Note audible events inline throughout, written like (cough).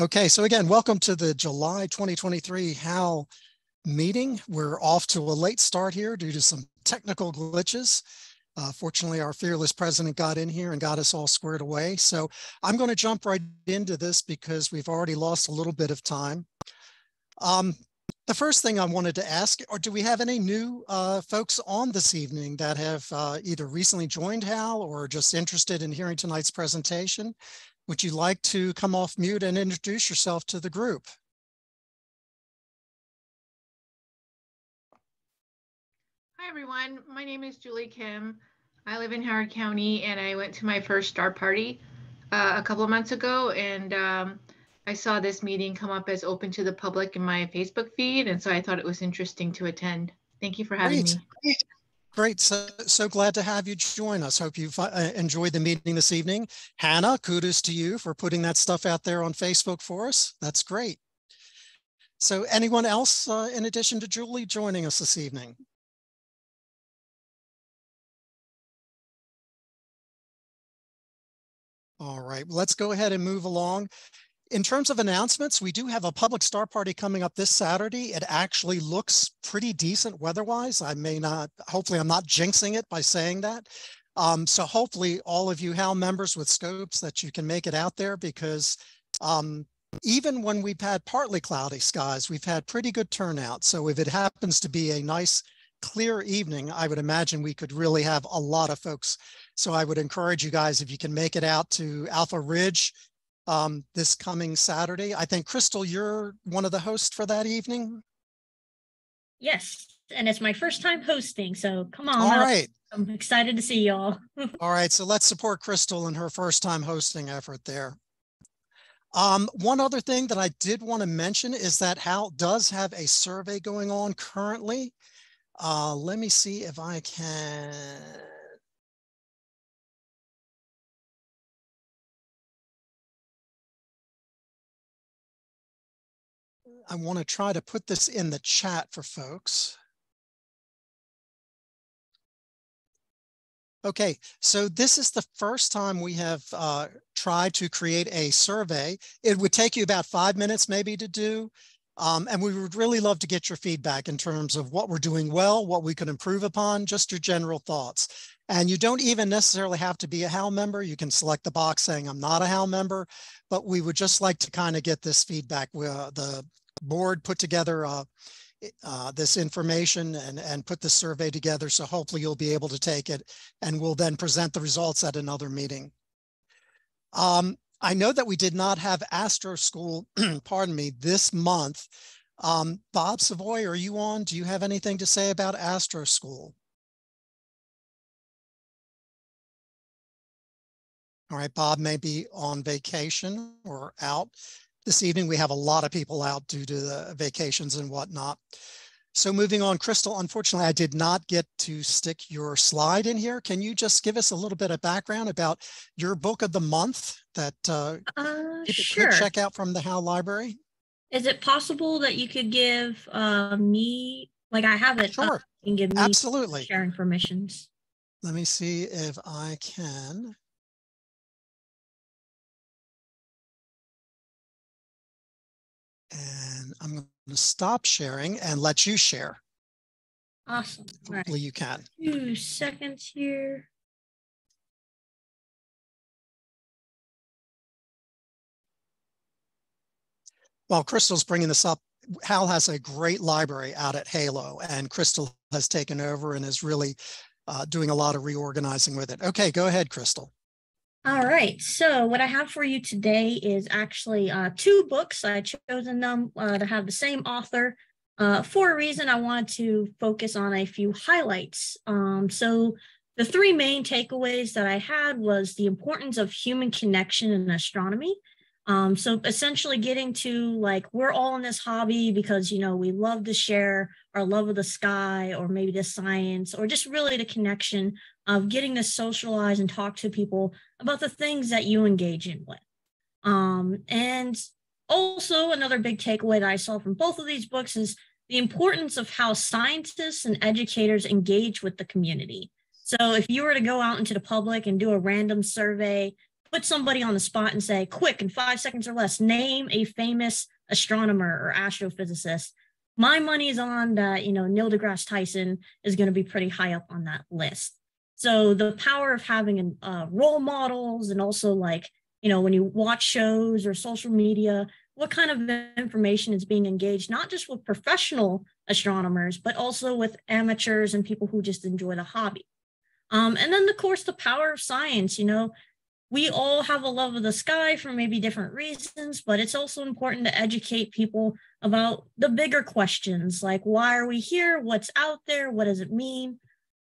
Okay, so again, welcome to the July 2023 HAL meeting. We're off to a late start here due to some technical glitches. Uh, fortunately, our fearless president got in here and got us all squared away. So I'm going to jump right into this because we've already lost a little bit of time. Um, the first thing I wanted to ask, or do we have any new uh, folks on this evening that have uh, either recently joined HAL or just interested in hearing tonight's presentation? Would you like to come off mute and introduce yourself to the group? Hi, everyone. My name is Julie Kim. I live in Howard County and I went to my first STAR party uh, a couple of months ago and um, I saw this meeting come up as open to the public in my Facebook feed, and so I thought it was interesting to attend. Thank you for having Great. me. Great. Great. So, so glad to have you join us. Hope you've uh, enjoyed the meeting this evening. Hannah, kudos to you for putting that stuff out there on Facebook for us. That's great. So anyone else, uh, in addition to Julie, joining us this evening? All right, let's go ahead and move along in terms of announcements, we do have a public star party coming up this Saturday. It actually looks pretty decent weather-wise. I may not, hopefully I'm not jinxing it by saying that. Um, so hopefully all of you HAL members with scopes that you can make it out there because um, even when we've had partly cloudy skies, we've had pretty good turnout. So if it happens to be a nice clear evening, I would imagine we could really have a lot of folks. So I would encourage you guys, if you can make it out to Alpha Ridge um, this coming Saturday. I think, Crystal, you're one of the hosts for that evening. Yes, and it's my first time hosting, so come on. All right. I'm excited to see y'all. (laughs) All right, so let's support Crystal in her first time hosting effort there. Um, one other thing that I did want to mention is that HAL does have a survey going on currently. Uh, let me see if I can I want to try to put this in the chat for folks. Okay, so this is the first time we have uh, tried to create a survey. It would take you about five minutes maybe to do. Um, and we would really love to get your feedback in terms of what we're doing well, what we could improve upon, just your general thoughts. And you don't even necessarily have to be a HAL member. You can select the box saying I'm not a HAL member, but we would just like to kind of get this feedback. Uh, the board put together uh, uh, this information and, and put the survey together. So hopefully you'll be able to take it and we'll then present the results at another meeting. Um, I know that we did not have Astro School, (clears throat) pardon me, this month. Um, Bob Savoy, are you on? Do you have anything to say about Astro School? All right, Bob may be on vacation or out. This evening, we have a lot of people out due to the vacations and whatnot. So moving on, Crystal, unfortunately, I did not get to stick your slide in here. Can you just give us a little bit of background about your book of the month that uh, uh, people sure. could check out from the HAL Library? Is it possible that you could give uh, me, like I have it, sure. and give me Absolutely. sharing permissions? Let me see if I can. And I'm going to stop sharing and let you share. Awesome. All Hopefully right. you can. Two seconds here. While Crystal's bringing this up, Hal has a great library out at Halo and Crystal has taken over and is really uh, doing a lot of reorganizing with it. Okay, go ahead, Crystal. All right. So what I have for you today is actually uh, two books. I chosen them uh, to have the same author. Uh, for a reason, I wanted to focus on a few highlights. Um, so the three main takeaways that I had was the importance of human connection in astronomy. Um, so essentially getting to like, we're all in this hobby because, you know, we love to share our love of the sky or maybe the science or just really the connection of getting to socialize and talk to people about the things that you engage in with. Um, and also another big takeaway that I saw from both of these books is the importance of how scientists and educators engage with the community. So if you were to go out into the public and do a random survey, put somebody on the spot and say, quick, in five seconds or less, name a famous astronomer or astrophysicist. My money is on that, you know, Neil deGrasse Tyson is going to be pretty high up on that list. So the power of having uh, role models and also like, you know, when you watch shows or social media, what kind of information is being engaged, not just with professional astronomers, but also with amateurs and people who just enjoy the hobby. Um, and then, of course, the power of science. You know, we all have a love of the sky for maybe different reasons, but it's also important to educate people about the bigger questions like why are we here? What's out there? What does it mean?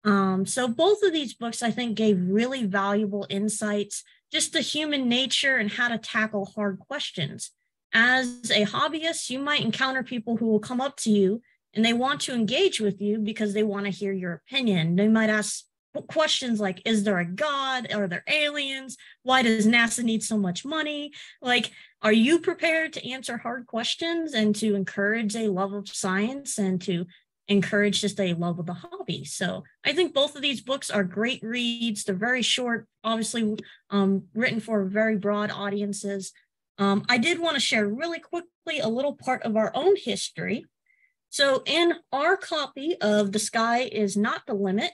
Um, so, both of these books, I think, gave really valuable insights just to human nature and how to tackle hard questions. As a hobbyist, you might encounter people who will come up to you and they want to engage with you because they want to hear your opinion. They might ask questions like is there a god? Are there aliens? Why does nasa need so much money? Like are you prepared to answer hard questions and to encourage a love of science and to encourage just a love of the hobby? So i think both of these books are great reads. They're very short obviously um, written for very broad audiences. Um, i did want to share really quickly a little part of our own history. So in our copy of the sky is not the limit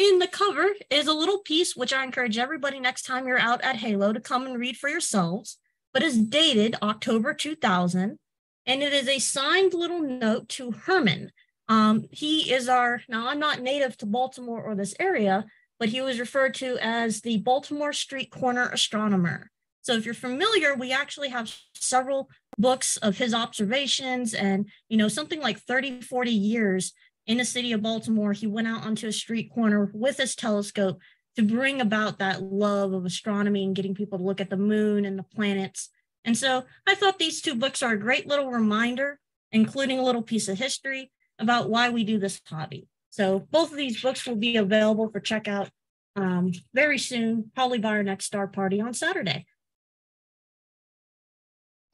in the cover is a little piece, which I encourage everybody next time you're out at Halo to come and read for yourselves, but is dated October 2000. And it is a signed little note to Herman. Um, he is our, now I'm not native to Baltimore or this area, but he was referred to as the Baltimore Street Corner astronomer. So if you're familiar, we actually have several books of his observations and, you know, something like 30, 40 years in the city of Baltimore, he went out onto a street corner with his telescope to bring about that love of astronomy and getting people to look at the moon and the planets. And so I thought these two books are a great little reminder, including a little piece of history about why we do this hobby. So both of these books will be available for checkout um, very soon, probably by our next star party on Saturday.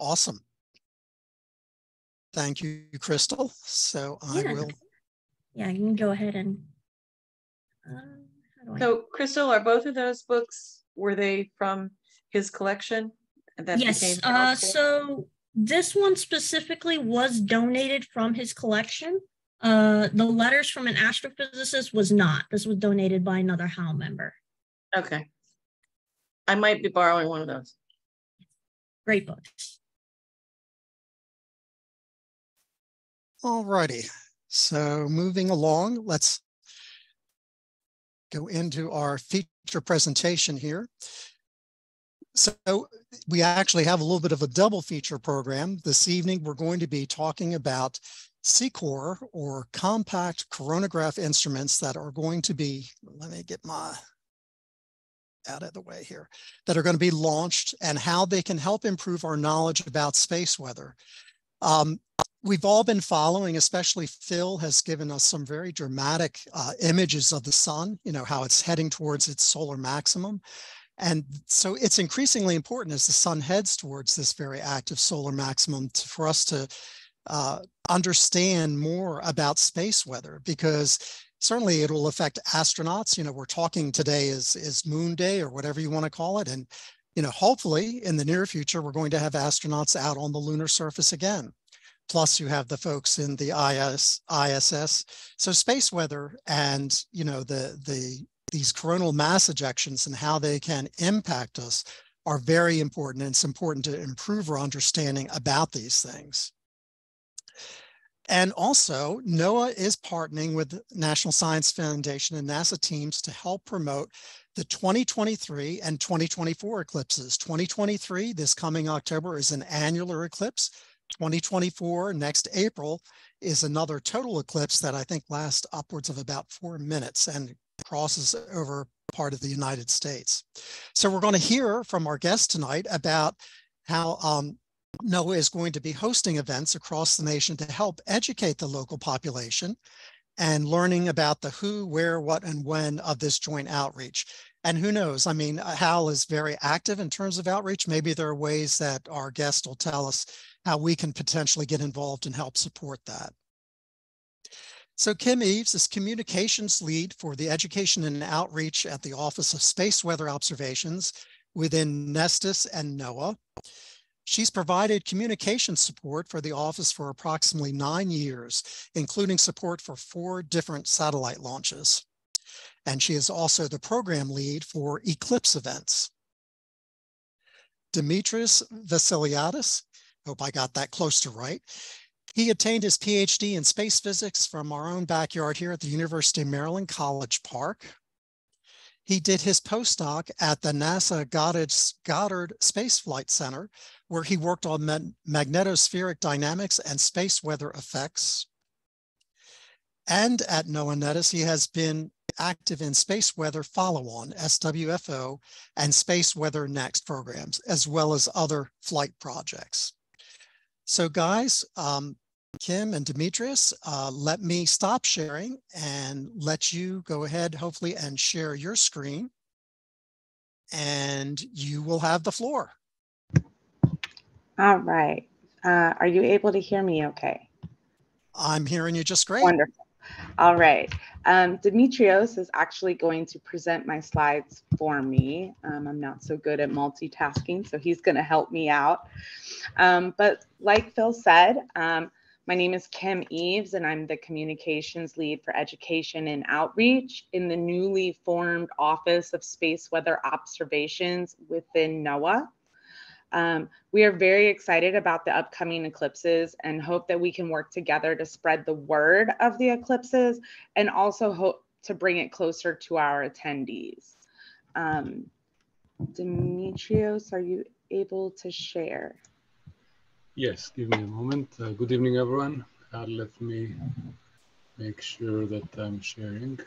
Awesome. Thank you, Crystal. So I yeah. will yeah, you can go ahead and. Uh, so, Crystal, are both of those books were they from his collection? That yes. Uh, so this one specifically was donated from his collection. Uh, the letters from an astrophysicist was not. This was donated by another HAL member. Okay. I might be borrowing one of those. Great books. All righty. So moving along, let's go into our feature presentation here. So we actually have a little bit of a double feature program. This evening, we're going to be talking about CCOR or compact coronagraph instruments that are going to be, let me get my out of the way here, that are going to be launched and how they can help improve our knowledge about space weather. Um, we've all been following, especially Phil has given us some very dramatic uh, images of the sun, you know, how it's heading towards its solar maximum. And so it's increasingly important as the sun heads towards this very active solar maximum to, for us to uh, understand more about space weather because certainly it will affect astronauts. You know, we're talking today is, is Moon Day or whatever you want to call it. And, you know, hopefully in the near future, we're going to have astronauts out on the lunar surface again. Plus you have the folks in the IS, ISS. So space weather and, you know, the, the, these coronal mass ejections and how they can impact us are very important. And it's important to improve our understanding about these things. And also, NOAA is partnering with National Science Foundation and NASA teams to help promote the 2023 and 2024 eclipses. 2023, this coming October, is an annular eclipse. 2024, next April, is another total eclipse that I think lasts upwards of about four minutes and crosses over part of the United States. So we're going to hear from our guest tonight about how um, NOAA is going to be hosting events across the nation to help educate the local population and learning about the who, where, what, and when of this joint outreach. And who knows? I mean, HAL is very active in terms of outreach. Maybe there are ways that our guest will tell us how we can potentially get involved and help support that. So Kim Eaves is communications lead for the education and outreach at the Office of Space Weather Observations within NESDIS and NOAA. She's provided communication support for the office for approximately nine years, including support for four different satellite launches. And she is also the program lead for Eclipse events. Dimitris Vassiliadis, hope I got that close to right. He obtained his PhD in space physics from our own backyard here at the University of Maryland College Park. He did his postdoc at the NASA Goddard, Goddard Space Flight Center, where he worked on magnetospheric dynamics and space weather effects. And at NOAA NESDIS, he has been active in space weather follow-on, SWFO, and space weather next programs, as well as other flight projects. So guys, um, Kim and Demetrius, uh, let me stop sharing and let you go ahead, hopefully, and share your screen. And you will have the floor. All right. Uh, are you able to hear me okay? I'm hearing you just great. Wonderful. All right. Um, Demetrios is actually going to present my slides for me. Um, I'm not so good at multitasking, so he's going to help me out. Um, but like Phil said, um, my name is Kim Eaves, and I'm the communications lead for education and outreach in the newly formed Office of Space Weather Observations within NOAA. Um, we are very excited about the upcoming eclipses and hope that we can work together to spread the word of the eclipses and also hope to bring it closer to our attendees. Um, Demetrios, are you able to share? Yes, give me a moment. Uh, good evening, everyone. Uh, let me make sure that I'm sharing.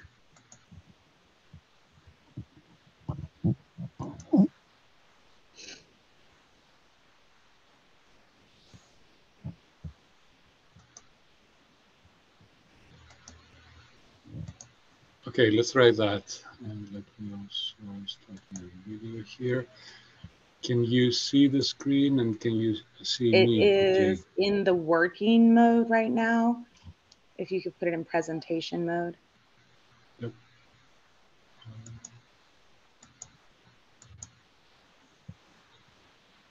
Okay, let's try that. And let me also start my video here. Can you see the screen and can you see It me? is Okay. in the working mode right now. If you could put it in presentation mode. Yep.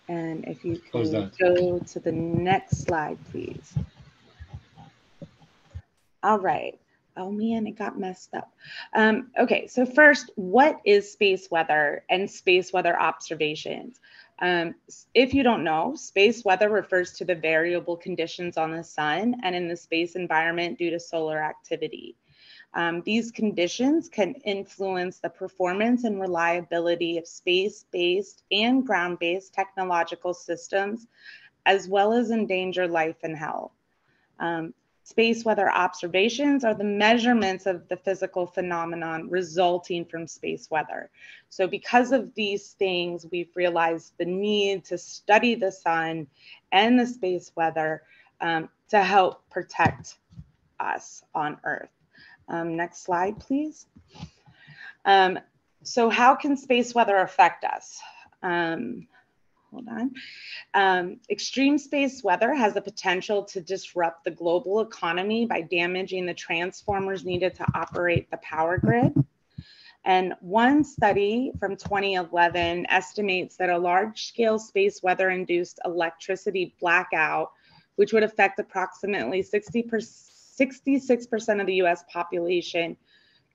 And if you could go to the next slide, please. All right. Oh man, it got messed up. Um, okay, so first, what is space weather and space weather observations? Um, if you don't know, space weather refers to the variable conditions on the sun and in the space environment due to solar activity. Um, these conditions can influence the performance and reliability of space-based and ground-based technological systems, as well as endanger life and health. Um, space weather observations are the measurements of the physical phenomenon resulting from space weather. So because of these things, we've realized the need to study the sun and the space weather um, to help protect us on Earth. Um, next slide, please. Um, so how can space weather affect us? Um, hold on. Um, extreme space weather has the potential to disrupt the global economy by damaging the transformers needed to operate the power grid. And one study from 2011 estimates that a large scale space weather induced electricity blackout, which would affect approximately 60%. 66% of the US population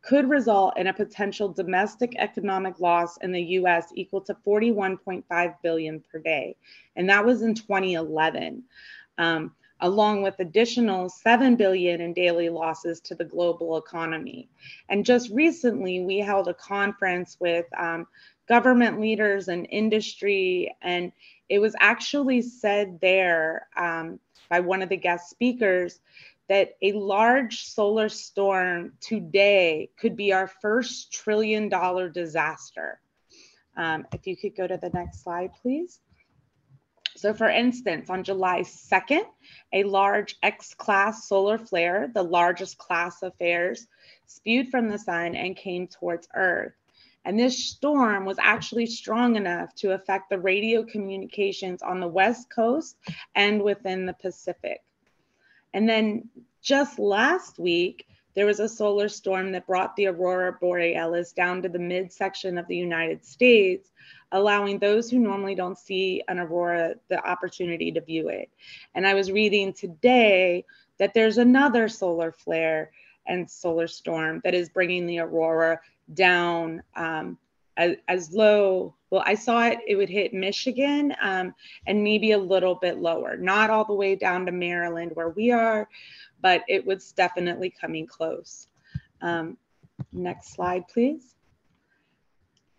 could result in a potential domestic economic loss in the US equal to 41.5 billion per day. And that was in 2011, um, along with additional 7 billion in daily losses to the global economy. And just recently, we held a conference with um, government leaders and industry, and it was actually said there um, by one of the guest speakers that a large solar storm today could be our first trillion dollar disaster. Um, if you could go to the next slide, please. So for instance, on July 2nd, a large X-class solar flare, the largest class of flares, spewed from the sun and came towards Earth. And this storm was actually strong enough to affect the radio communications on the West Coast and within the Pacific. And then just last week, there was a solar storm that brought the aurora borealis down to the midsection of the United States, allowing those who normally don't see an aurora the opportunity to view it. And I was reading today that there's another solar flare and solar storm that is bringing the aurora down um, as, as, low. Well, I saw it, it would hit Michigan um, and maybe a little bit lower, not all the way down to Maryland where we are, but it was definitely coming close. Um, next slide, please.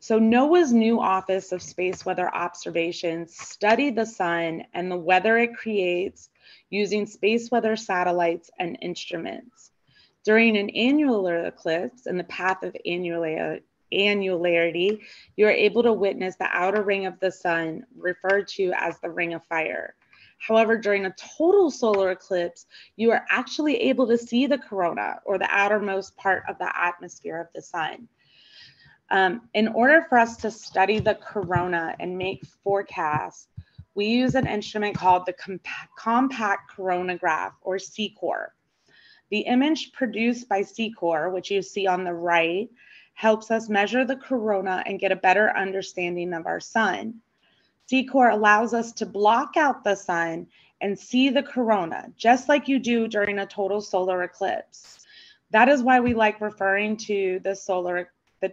So NOAA's new Office of Space Weather Observations studied the sun and the weather it creates using space weather satellites and instruments. During an annular eclipse in the path of annular, annularity, you are able to witness the outer ring of the sun, referred to as the ring of fire. However, during a total solar eclipse, you are actually able to see the corona or the outermost part of the atmosphere of the sun. Um, in order for us to study the corona and make forecasts, we use an instrument called the Compact Coronagraph or CCOR. The image produced by CCOR, which you see on the right, helps us measure the corona and get a better understanding of our sun. CCOR allows us to block out the sun and see the corona, just like you do during a total solar eclipse. That is why we like referring to the solar, the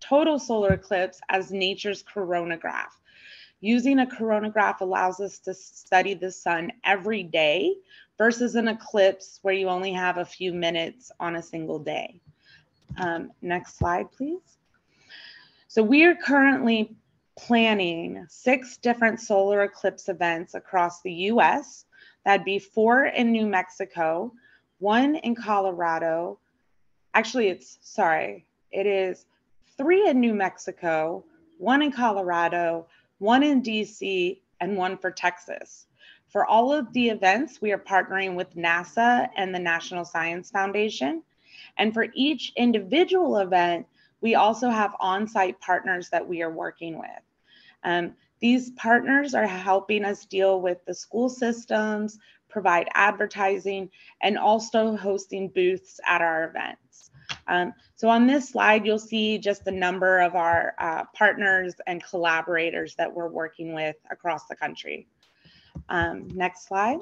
total solar eclipse as nature's coronagraph. Using a coronagraph allows us to study the sun every day versus an eclipse where you only have a few minutes on a single day. Um, next slide, please. So we are currently planning six different solar eclipse events across the US. That'd be four in New Mexico, one in Colorado. Actually, it's sorry, it is three in New Mexico, one in Colorado, one in DC, and one for Texas. For all of the events, we are partnering with NASA and the National Science Foundation. And for each individual event, we also have on site partners that we are working with. Um, these partners are helping us deal with the school systems, provide advertising, and also hosting booths at our events. Um, so on this slide, you'll see just the number of our uh, partners and collaborators that we're working with across the country. Um, next slide.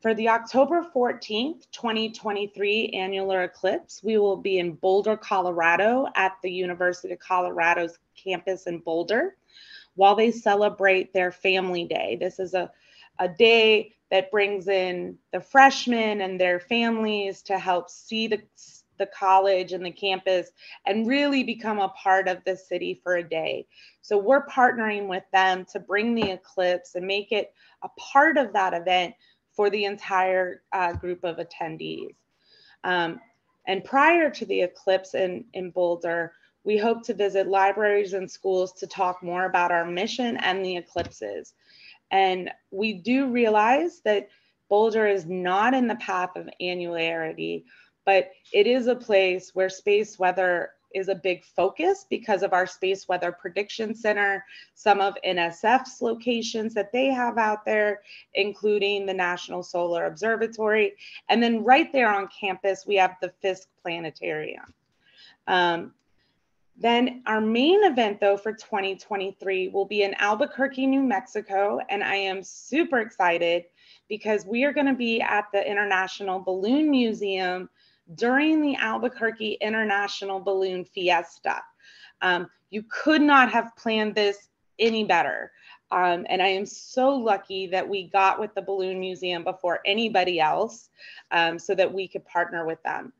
For the October 14th, 2023 annular eclipse, we will be in Boulder, Colorado at the University of Colorado's campus in Boulder while they celebrate their family day. This is a, a day that brings in the freshmen and their families to help see the, the college and the campus and really become a part of the city for a day. So we're partnering with them to bring the eclipse and make it a part of that event for the entire uh, group of attendees. Um, and prior to the eclipse in, in Boulder, we hope to visit libraries and schools to talk more about our mission and the eclipses. And we do realize that Boulder is not in the path of annularity, but it is a place where space weather is a big focus because of our Space Weather Prediction Center, some of NSF's locations that they have out there, including the National Solar Observatory. And then right there on campus, we have the Fisk Planetarium. Um, then our main event though for 2023 will be in Albuquerque, New Mexico. And I am super excited because we are gonna be at the International Balloon Museum during the Albuquerque International Balloon Fiesta. Um, you could not have planned this any better. Um, and I am so lucky that we got with the Balloon Museum before anybody else um, so that we could partner with them.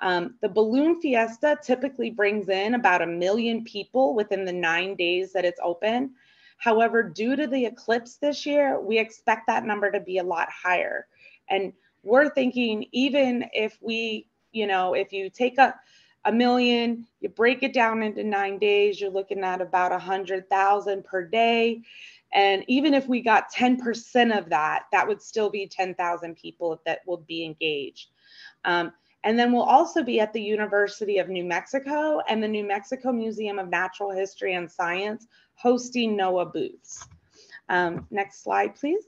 Um, the Balloon Fiesta typically brings in about a million people within the nine days that it's open. However, due to the eclipse this year, we expect that number to be a lot higher. And we're thinking even if we you know, if you take a, a million, you break it down into nine days, you're looking at about a hundred thousand per day. And even if we got 10% of that, that would still be 10,000 people that will be engaged. Um, and then we'll also be at the University of New Mexico and the New Mexico Museum of Natural History and Science hosting NOAA booths. Um, next slide, please.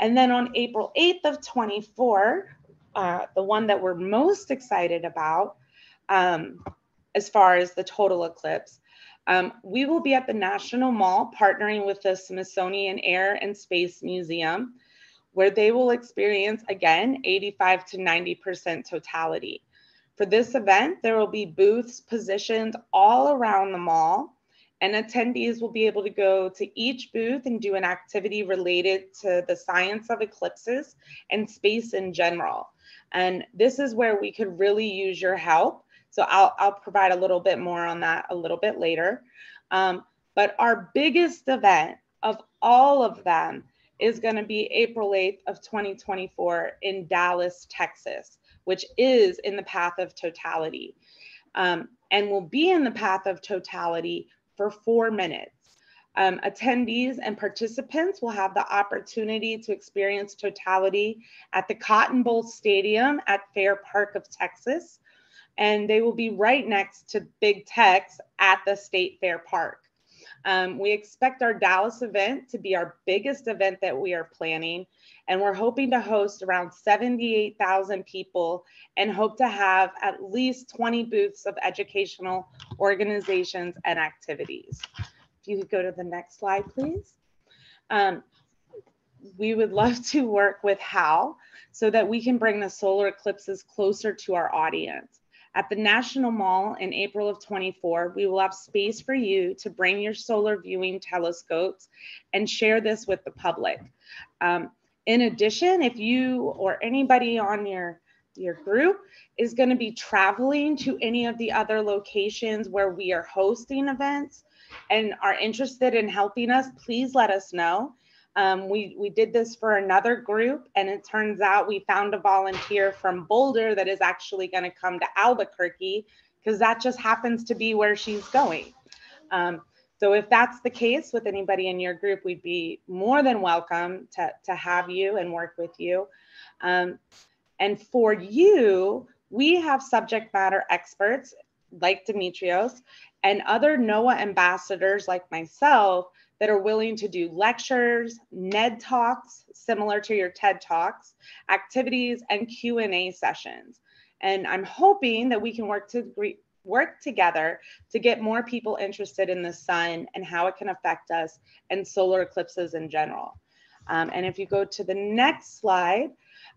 And then on April 8th of 24, uh, the one that we're most excited about um, as far as the total eclipse. Um, we will be at the National Mall partnering with the Smithsonian Air and Space Museum, where they will experience again 85 to 90% totality. For this event, there will be booths positioned all around the mall, and attendees will be able to go to each booth and do an activity related to the science of eclipses and space in general. And this is where we could really use your help so I'll, I'll provide a little bit more on that a little bit later. Um, but our biggest event of all of them is going to be April 8th of 2024 in Dallas, Texas, which is in the path of totality um, and will be in the path of totality for four minutes. Um, attendees and participants will have the opportunity to experience totality at the Cotton Bowl Stadium at Fair Park of Texas and they will be right next to Big Tex at the State Fair Park. Um, we expect our Dallas event to be our biggest event that we are planning, and we're hoping to host around 78,000 people and hope to have at least 20 booths of educational organizations and activities. If you could go to the next slide, please. Um, we would love to work with HAL so that we can bring the solar eclipses closer to our audience. At the National Mall in April of 24, we will have space for you to bring your solar viewing telescopes and share this with the public. Um, in addition, if you or anybody on your, your group is going to be traveling to any of the other locations where we are hosting events and are interested in helping us, please let us know. Um, we, we did this for another group, and it turns out we found a volunteer from Boulder that is actually going to come to Albuquerque because that just happens to be where she's going. Um, so if that's the case with anybody in your group, we'd be more than welcome to, to have you and work with you. Um, and for you, we have subject matter experts like Demetrios and other NOAA ambassadors like myself that are willing to do lectures, NED talks, similar to your TED talks, activities, and Q&A sessions. And I'm hoping that we can work to work together to get more people interested in the sun and how it can affect us and solar eclipses in general. Um, and if you go to the next slide,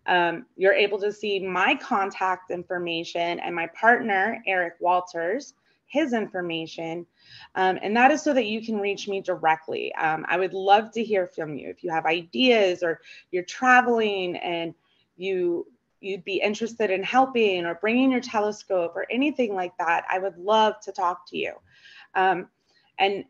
um, you're able to see my contact information and my partner, Eric Walters, his information. Um, and that is so that you can reach me directly. Um, I would love to hear from you. If you have ideas or you're traveling and you you'd be interested in helping or bringing your telescope or anything like that, I would love to talk to you. Um, and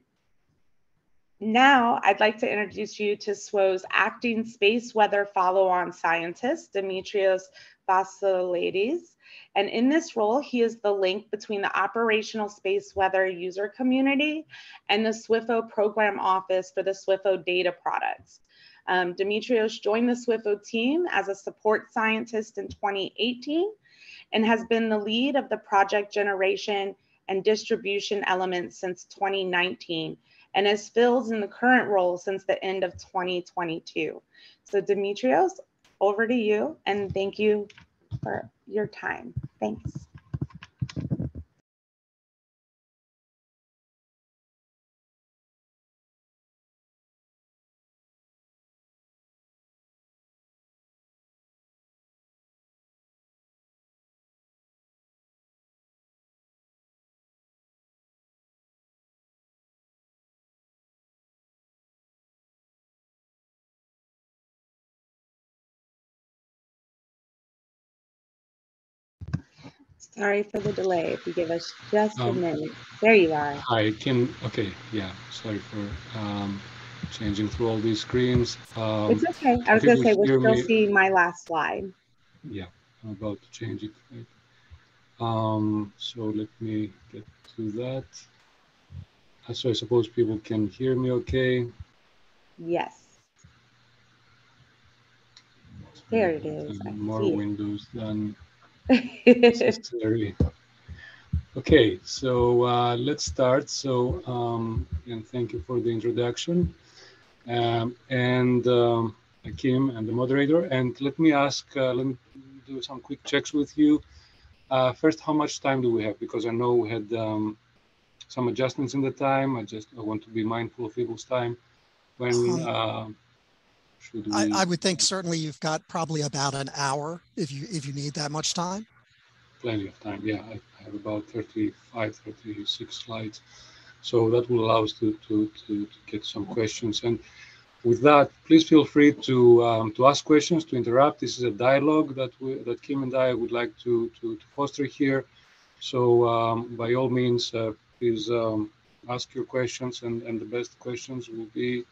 now I'd like to introduce you to SWO's acting space weather follow-on scientist, Demetrios Vassiliadis. And in this role, he is the link between the operational space weather user community and the SWFO program office for the SWFO data products. Um, Demetrios joined the SWFO team as a support scientist in 2018 and has been the lead of the project generation and distribution elements since 2019 and has filled in the current role since the end of 2022. So Demetrios, over to you and thank you for your time. Thanks. Sorry for the delay. If you give us just um, a minute. There you are. Hi, Kim. okay, yeah, sorry for um, changing through all these screens. Um, it's okay. I was going to say, we're still me, seeing my last slide. Yeah, I'm about to change it. Right? Um, so let me get to that. Uh, so I suppose people can hear me okay? Yes. There it is. More windows than necessary. (laughs) Okay, so uh, let's start. So, um, and thank you for the introduction. Um, and um, Kim and the moderator. And let me ask, uh, let me do some quick checks with you. Uh, first, how much time do we have? Because I know we had um, some adjustments in the time. I just I want to be mindful of people's time. When we? I, I would think certainly you've got probably about an hour if you if you need that much time. plenty of time. Yeah, I I have about 35, 36 slides. So that will allow us to, to, to, to get some questions. And with that, please feel free to, um, to ask questions, to interrupt. This is a dialogue that, we, that Kim and I would like to, to, to foster here. So um, by all means, uh, please um, ask your questions and, and the best questions will be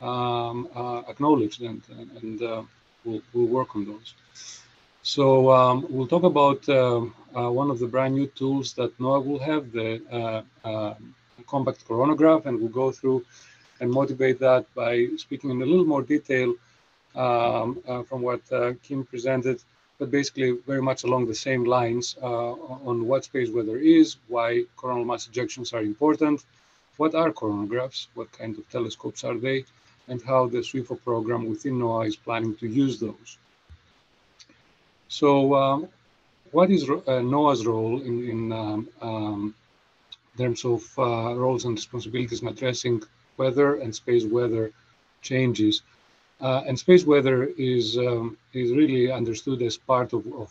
um, uh, acknowledged and, and, and uh, we'll, we'll work on those. So um, we'll talk about um, uh, one of the brand new tools that NOAA will have, the uh, compact coronagraph, and we'll go through and motivate that by speaking in a little more detail um, from what Kim presented, but basically very much along the same lines uh, on what space weather is, why coronal mass ejections are important, what are coronagraphs, what kind of telescopes are they, and how the SWFO program within NOAA is planning to use those. So, um, what is uh, NOAA's role in, in um, um, terms of uh, roles and responsibilities in addressing weather and space weather changes? Uh, and space weather is um, is really understood as part of, of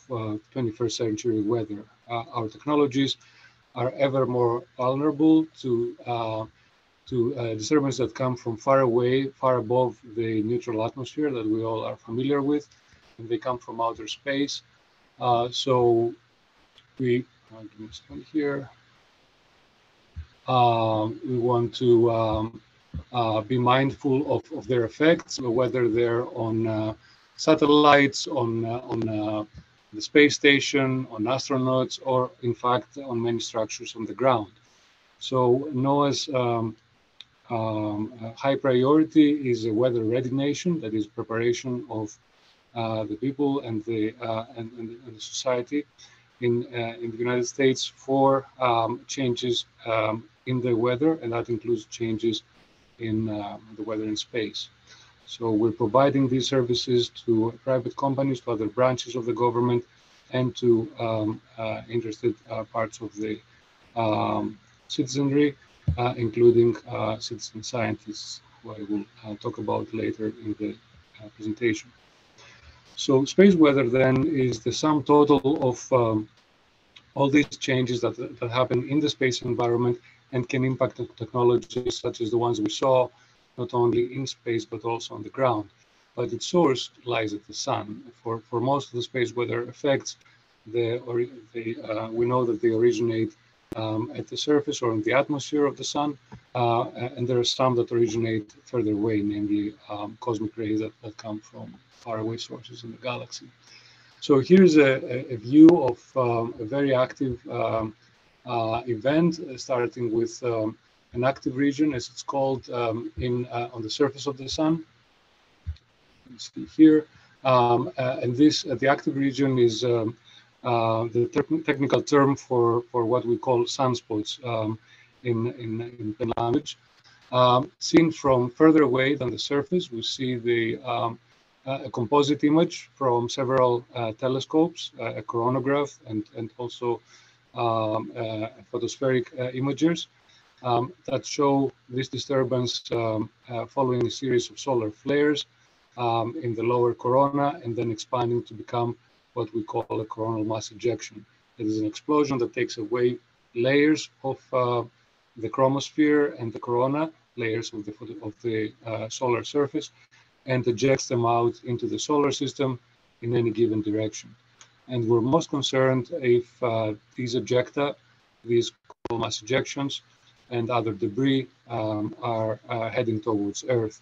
21st uh, century weather. Uh, our technologies are ever more vulnerable to uh, to disturbances that come from far away, far above the neutral atmosphere that we all are familiar with and they come from outer space. Uh, so we, uh, give me a here. Um, we want to um, uh, be mindful of, of their effects, whether they're on uh, satellites, on, uh, on uh, the space station, on astronauts, or in fact, on many structures on the ground. So NOAA's um, um, high priority is a weather nation, that is preparation of uh, the people and the, uh, and, and, the society in, uh, in the United States for um, changes um, in the weather, and that includes changes in um, the weather in space. So we're providing these services to private companies, to other branches of the government, and to um, uh, interested uh, parts of the um, citizenry, uh, including citizen scientists, who I will talk about later in the presentation. So space weather then is the sum total of um, all these changes that, that happen in the space environment and can impact technologies such as the ones we saw, not only in space, but also on the ground. But its source lies at the sun. For, for most of the space weather effects, the, or uh, we know that they originate um, at the surface or in the atmosphere of the sun, uh, and there are some that originate further away, namely um, cosmic rays that, that come from faraway sources in the galaxy. So here's a, a view of um, a very active um, uh, event, uh, starting with um, an active region, as it's called, um, in uh, on the surface of the sun. You see here, uh, and this uh, the active region is uh, the te technical term for for what we call sunspots in in in language. seen from further away than the surface, we see the uh, a composite image from several uh, telescopes, uh, a coronagraph, and, and also um, photospheric imagers um, that show this disturbance um, following a series of solar flares um, in the lower corona and then expanding to become what we call a coronal mass ejection. It is an explosion that takes away layers of uh, the chromosphere and the corona, layers of the, of the uh, solar surface, and ejects them out into the solar system in any given direction. And we're most concerned if uh, these ejecta, these mass ejections, and other debris um, are uh, heading towards Earth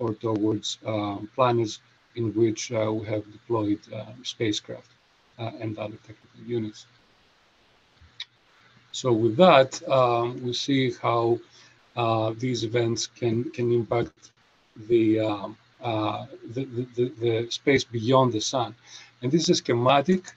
or towards um, planets in which uh, we have deployed uh, spacecraft uh, and other technical units. So with that, um, we see how these events can, can impact the um, the, the, the, space beyond the sun. And this is a schematic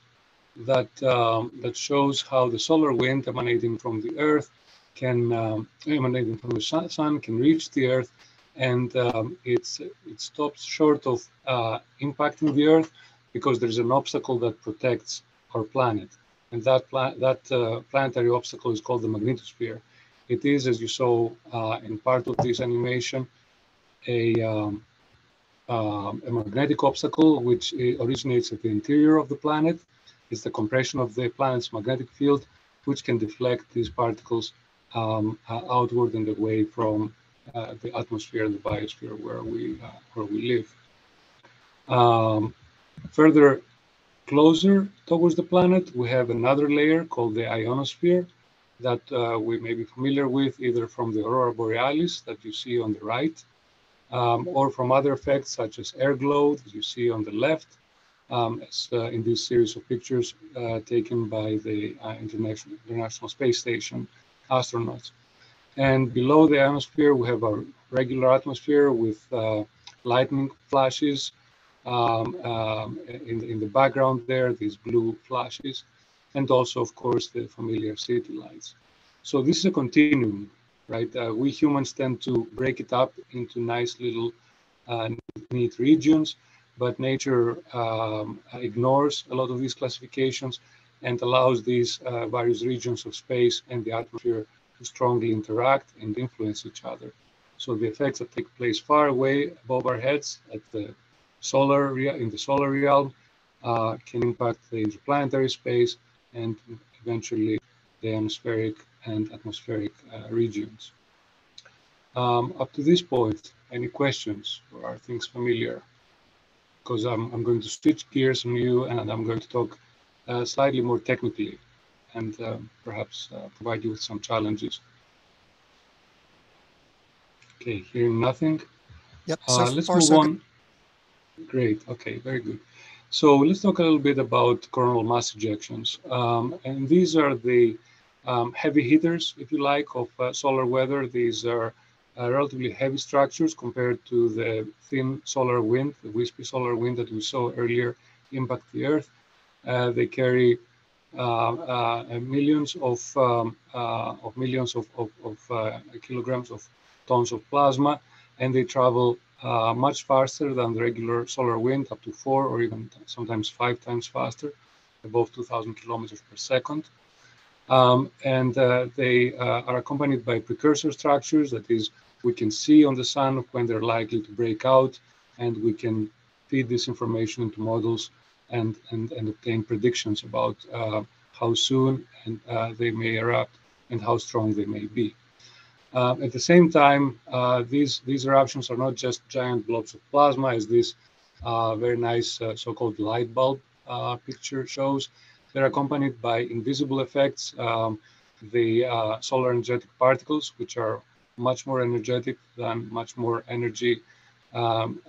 that, um, that shows how the solar wind emanating from the Earth can, um, emanating from the sun, can reach the Earth and um, it's, it stops short of uh, impacting the Earth, because there's an obstacle that protects our planet. And that, pla that uh, planetary obstacle is called the magnetosphere. It is, as you saw uh, in part of this animation, a, um, um, a magnetic obstacle which originates at the interior of the planet. It's the compression of the planet's magnetic field, which can deflect these particles um, uh, outward and away from uh, the atmosphere and the biosphere where we uh, where we live. Um, further closer towards the planet, we have another layer called the ionosphere that uh, we may be familiar with either from the aurora borealis that you see on the right, um, or from other effects such as air glow that you see on the left, um, as, uh, in this series of pictures uh, taken by the uh, International, International Space Station astronauts. And below the atmosphere, we have a regular atmosphere with uh, lightning flashes. Um, um, in, in the background there, these blue flashes, and also, of course, the familiar city lights. So this is a continuum, right? Uh, we humans tend to break it up into nice little uh, neat regions, but nature um, ignores a lot of these classifications and allows these uh, various regions of space and the atmosphere strongly interact and influence each other. So the effects that take place far away above our heads at the solar in the solar realm uh, can impact the interplanetary space and eventually the atmospheric and atmospheric uh, regions. Um, up to this point, any questions or are things familiar? Because I'm, I'm going to switch gears on you and I'm going to talk uh, slightly more technically and um, perhaps uh, provide you with some challenges. Okay, hearing nothing. Yep. So uh, let's move so on. Great. Okay, very good. So let's talk a little bit about coronal mass ejections. Um, and these are the um, heavy hitters, if you like, of uh, solar weather. These are uh, relatively heavy structures compared to the thin solar wind, the wispy solar wind that we saw earlier impact the Earth. Uh, they carry uh, uh, millions of, um, uh, of millions of, of, of kilograms of tons of plasma, and they travel much faster than the regular solar wind, up to four or even sometimes five times faster, above 2,000 kilometers per second. Um, and uh, they uh, are accompanied by precursor structures that is we can see on the sun when they're likely to break out and we can feed this information into models and, and, and obtain predictions about uh, how soon and, uh, they may erupt and how strong they may be. Uh, at the same time, uh, these, these eruptions are not just giant blobs of plasma, as this uh, very nice uh, so-called light bulb picture shows. They're accompanied by invisible effects, um, the solar energetic particles, which are much more energetic than, much more energy um,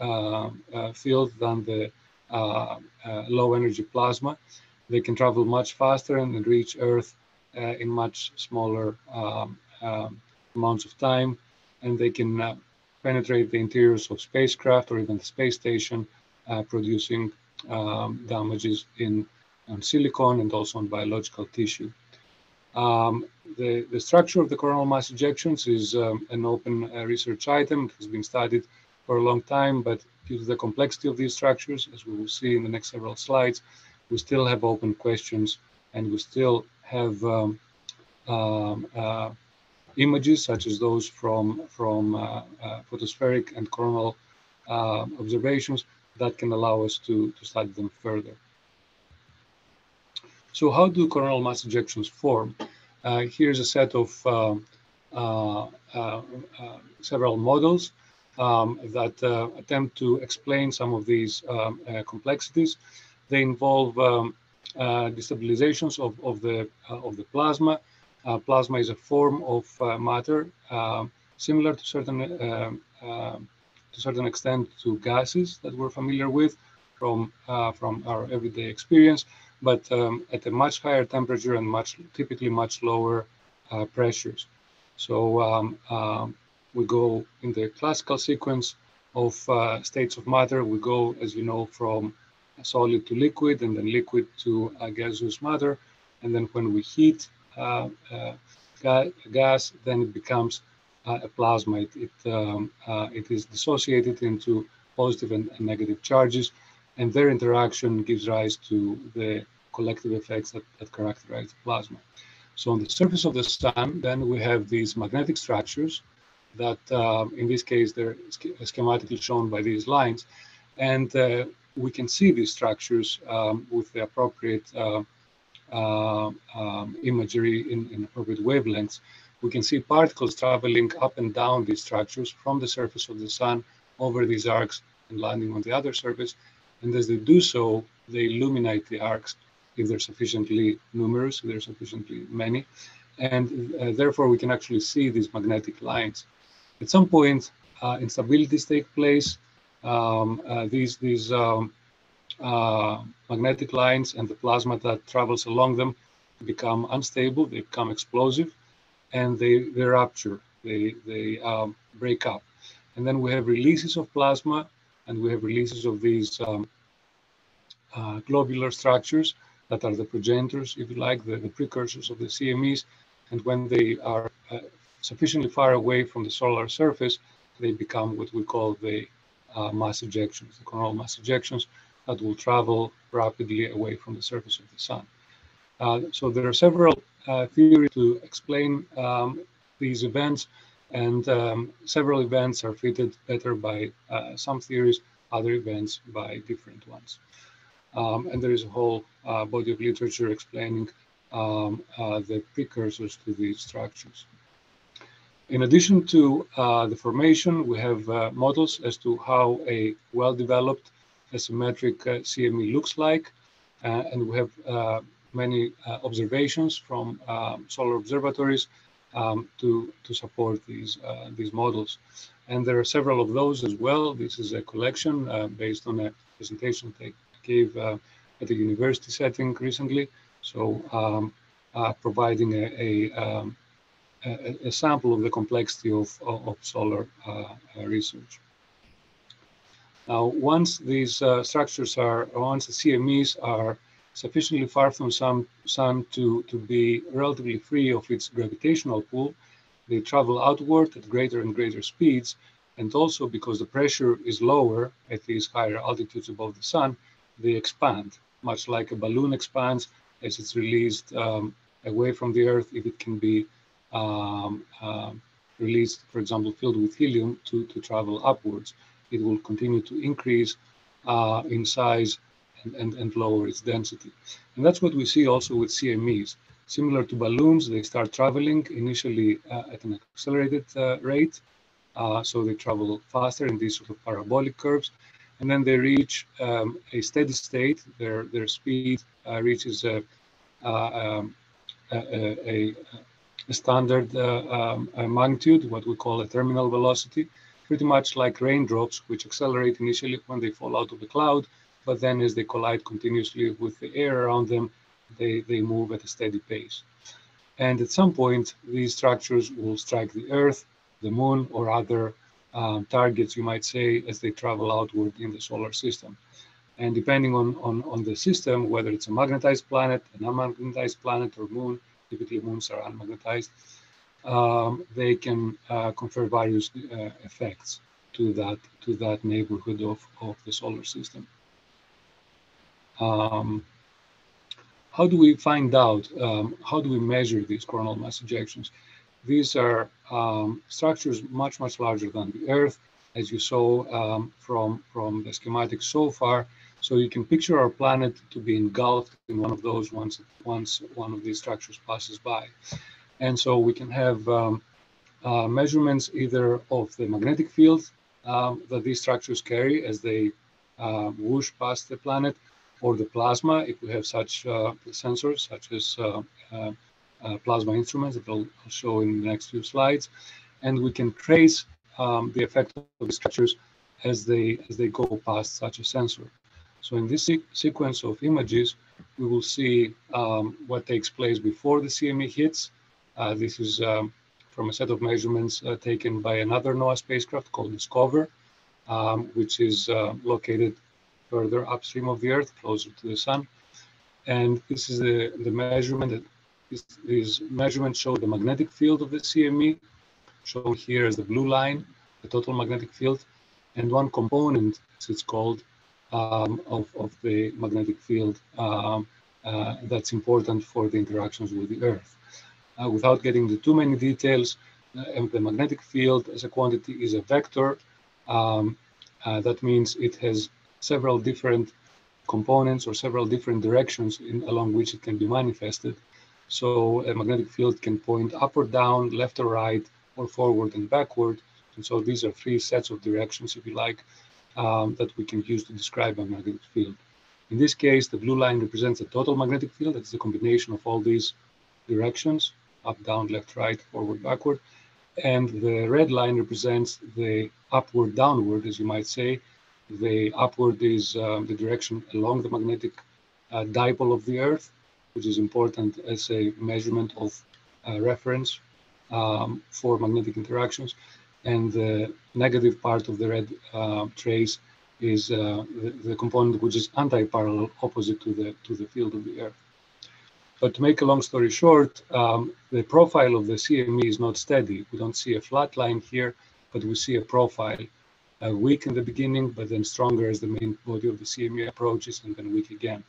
field than the low energy plasma. They can travel much faster and reach Earth uh, in much smaller um, um, amounts of time. And they can penetrate the interiors of spacecraft or even the space station, producing um, damages in on silicon and also on biological tissue. Um, the, the structure of the coronal mass ejections is um, an open uh, research item. It has been studied for a long time, but due to the complexity of these structures, as we will see in the next several slides, we still have open questions and we still have um, um, uh, images such as those from, from uh, uh, photospheric and coronal uh, observations that can allow us to, to study them further. So how do coronal mass ejections form? Uh, here's a set of um, uh, several models um, that uh, attempt to explain some of these um, uh, complexities. They involve um, uh, destabilizations of, of, the, uh, of the plasma. Uh, plasma is a form of uh, matter um, similar to certain, um, um, to certain extent to gases that we're familiar with from, from our everyday experience, but at a much higher temperature and much typically much lower pressures. So we go in the classical sequence of uh, states of matter. We go, as you know, from solid to liquid and then liquid to uh, gaseous matter. And then when we heat uh, uh ga gas, then it becomes uh, a plasma. It, it, um, it is dissociated into positive and, and negative charges and their interaction gives rise to the collective effects that, that characterize plasma. So on the surface of the sun, then we have these magnetic structures that, uh, in this case, they're schematically shown by these lines. And uh, we can see these structures um, with the appropriate uh, uh um, imagery in, in, appropriate wavelengths. We can see particles traveling up and down these structures from the surface of the sun over these arcs and landing on the other surface. And as they do so, they illuminate the arcs if they're sufficiently numerous, if they're sufficiently many. And uh, therefore, we can actually see these magnetic lines. At some point, uh, instabilities take place. Um, uh, these these um, uh, magnetic lines and the plasma that travels along them become unstable, they become explosive, and they, they rupture, they, they um, break up. And then we have releases of plasma, and we have releases of these um, uh, globular structures that are the progenitors, if you like, the, the precursors of the CMEs. And when they are uh, sufficiently far away from the solar surface, they become what we call the uh, mass ejections, the coronal mass ejections that will travel rapidly away from the surface of the sun. Uh, so there are several uh, theories to explain um, these events, and um, several events are fitted better by uh, some theories, other events by different ones. Um, and there is a whole uh, body of literature explaining um, uh, the precursors to these structures. In addition to uh, the formation, we have uh, models as to how a well-developed asymmetric uh, CME looks like, uh, and we have many observations from um, solar observatories um, to, to support these, these models. And there are several of those as well. This is a collection based on a presentation take, gave uh, at a university setting recently. So um, uh, providing a, a, um, a, a, sample of the complexity of, of, solar uh, research. Now, once these uh, structures are, once the CMEs are sufficiently far from some sun to, to be relatively free of its gravitational pull, they travel outward at greater and greater speeds. And also because the pressure is lower at these higher altitudes above the sun, they expand, much like a balloon expands as it's released um, away from the Earth, if it can be um, uh, released, for example, filled with helium to, to travel upwards. It will continue to increase uh, in size and, and, and lower its density. And that's what we see also with CMEs. Similar to balloons, they start traveling initially uh, at an accelerated uh, rate. Uh, so they travel faster in these sort of parabolic curves and then they reach um, a steady state. Their their speed uh, reaches a, um, a, a, a, standard uh, um, magnitude, what we call a terminal velocity, pretty much like raindrops, which accelerate initially when they fall out of the cloud, but then as they collide continuously with the air around them, they, they move at a steady pace. And at some point, these structures will strike the Earth, the Moon, or other um, targets, you might say, as they travel outward in the solar system. And depending on, on, on the system, whether it's a magnetized planet, an unmagnetized planet, or moon, typically moons are unmagnetized, um, they can uh, confer various uh, effects to that to that neighborhood of, of the solar system. Um, how do we find out? Um, how do we measure these coronal mass ejections? These are um, structures much, much larger than the Earth, as you saw um, from, from the schematic so far. So you can picture our planet to be engulfed in one of those once, once one of these structures passes by. And so we can have um, uh, measurements either of the magnetic field um, that these structures carry as they uh, whoosh past the planet, or the plasma, if we have such uh, sensors, such as uh, uh, uh, plasma instruments that I'll, I'll, show in the next few slides. And we can trace um, the effect of the structures as they, as they go past such a sensor. So in this se sequence of images, we will see um, what takes place before the CME hits. Uh, this is um, from a set of measurements uh, taken by another NOAA spacecraft called DSCOVR, um, which is uh, located further upstream of the Earth, closer to the Sun. And this is the, the measurement that these measurements show the magnetic field of the CME, shown here as the blue line, the total magnetic field, and one component, as it's called, um, of, of the magnetic field um, uh, that's important for the interactions with the Earth. Uh, without getting into too many details, uh, the magnetic field as a quantity is a vector. Um, uh, that means it has several different components or several different directions in, along which it can be manifested. So a magnetic field can point up or down, left or right, or forward and backward. And so these are three sets of directions, if you like, um, that we can use to describe a magnetic field. In this case, the blue line represents the total magnetic field. That's the combination of all these directions, up, down, left, right, forward, backward. And the red line represents the upward, downward, as you might say. The upward is um, the direction along the magnetic uh, dipole of the Earth, which is important as a measurement of uh, reference um, for magnetic interactions. And the negative part of the red uh, trace is uh, the, the, component which is anti-parallel opposite to the, to the field of the Earth. But to make a long story short, um, the profile of the CME is not steady. We don't see a flat line here, but we see a profile, uh, weak in the beginning, but then stronger as the main body of the CME approaches and then weak again.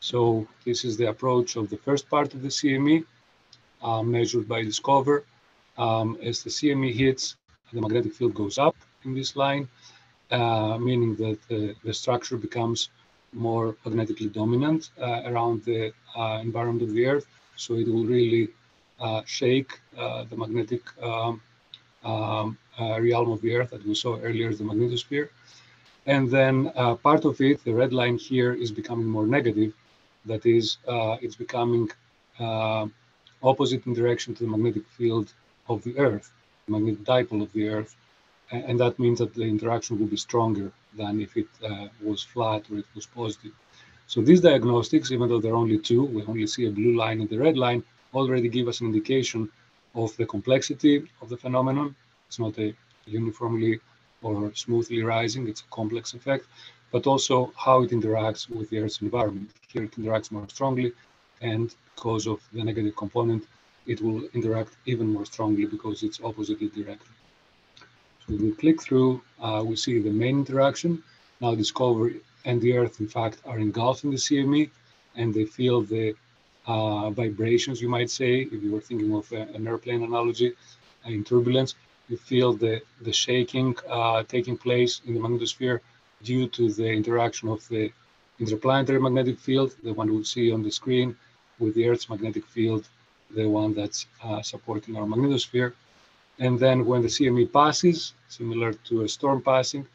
So this is the approach of the first part of the CME, uh, measured by DSCOVR. Um, as the CME hits, the magnetic field goes up in this line, uh, meaning that the, the, structure becomes more magnetically dominant uh, around the uh, environment of the Earth. So it will really uh, shake uh, the magnetic um, um, realm of the Earth that we saw earlier, the magnetosphere. And then part of it, the red line here, is becoming more negative. That is, it's becoming opposite in direction to the magnetic field of the Earth, magnetic dipole of the Earth, and that means that the interaction will be stronger than if it uh, was flat or it was positive. So these diagnostics, even though there are only two, we only see a blue line and the red line, already give us an indication of the complexity of the phenomenon. It's not a uniformly or smoothly rising, it's a complex effect, but also how it interacts with the Earth's environment. Here it interacts more strongly, and because of the negative component, it will interact even more strongly because it's oppositely directed. So we click through, uh, we see the main interaction. Now DSCOVR and the Earth, in fact, are engulfed in the CME and they feel the uh, vibrations, you might say, if you were thinking of a, an airplane analogy uh, in turbulence, you feel the, the shaking uh, taking place in the magnetosphere due to the interaction of the interplanetary magnetic field, the one we see on the screen, with the Earth's magnetic field, the one that's uh, supporting our magnetosphere. And then when the CME passes, similar to a storm passing,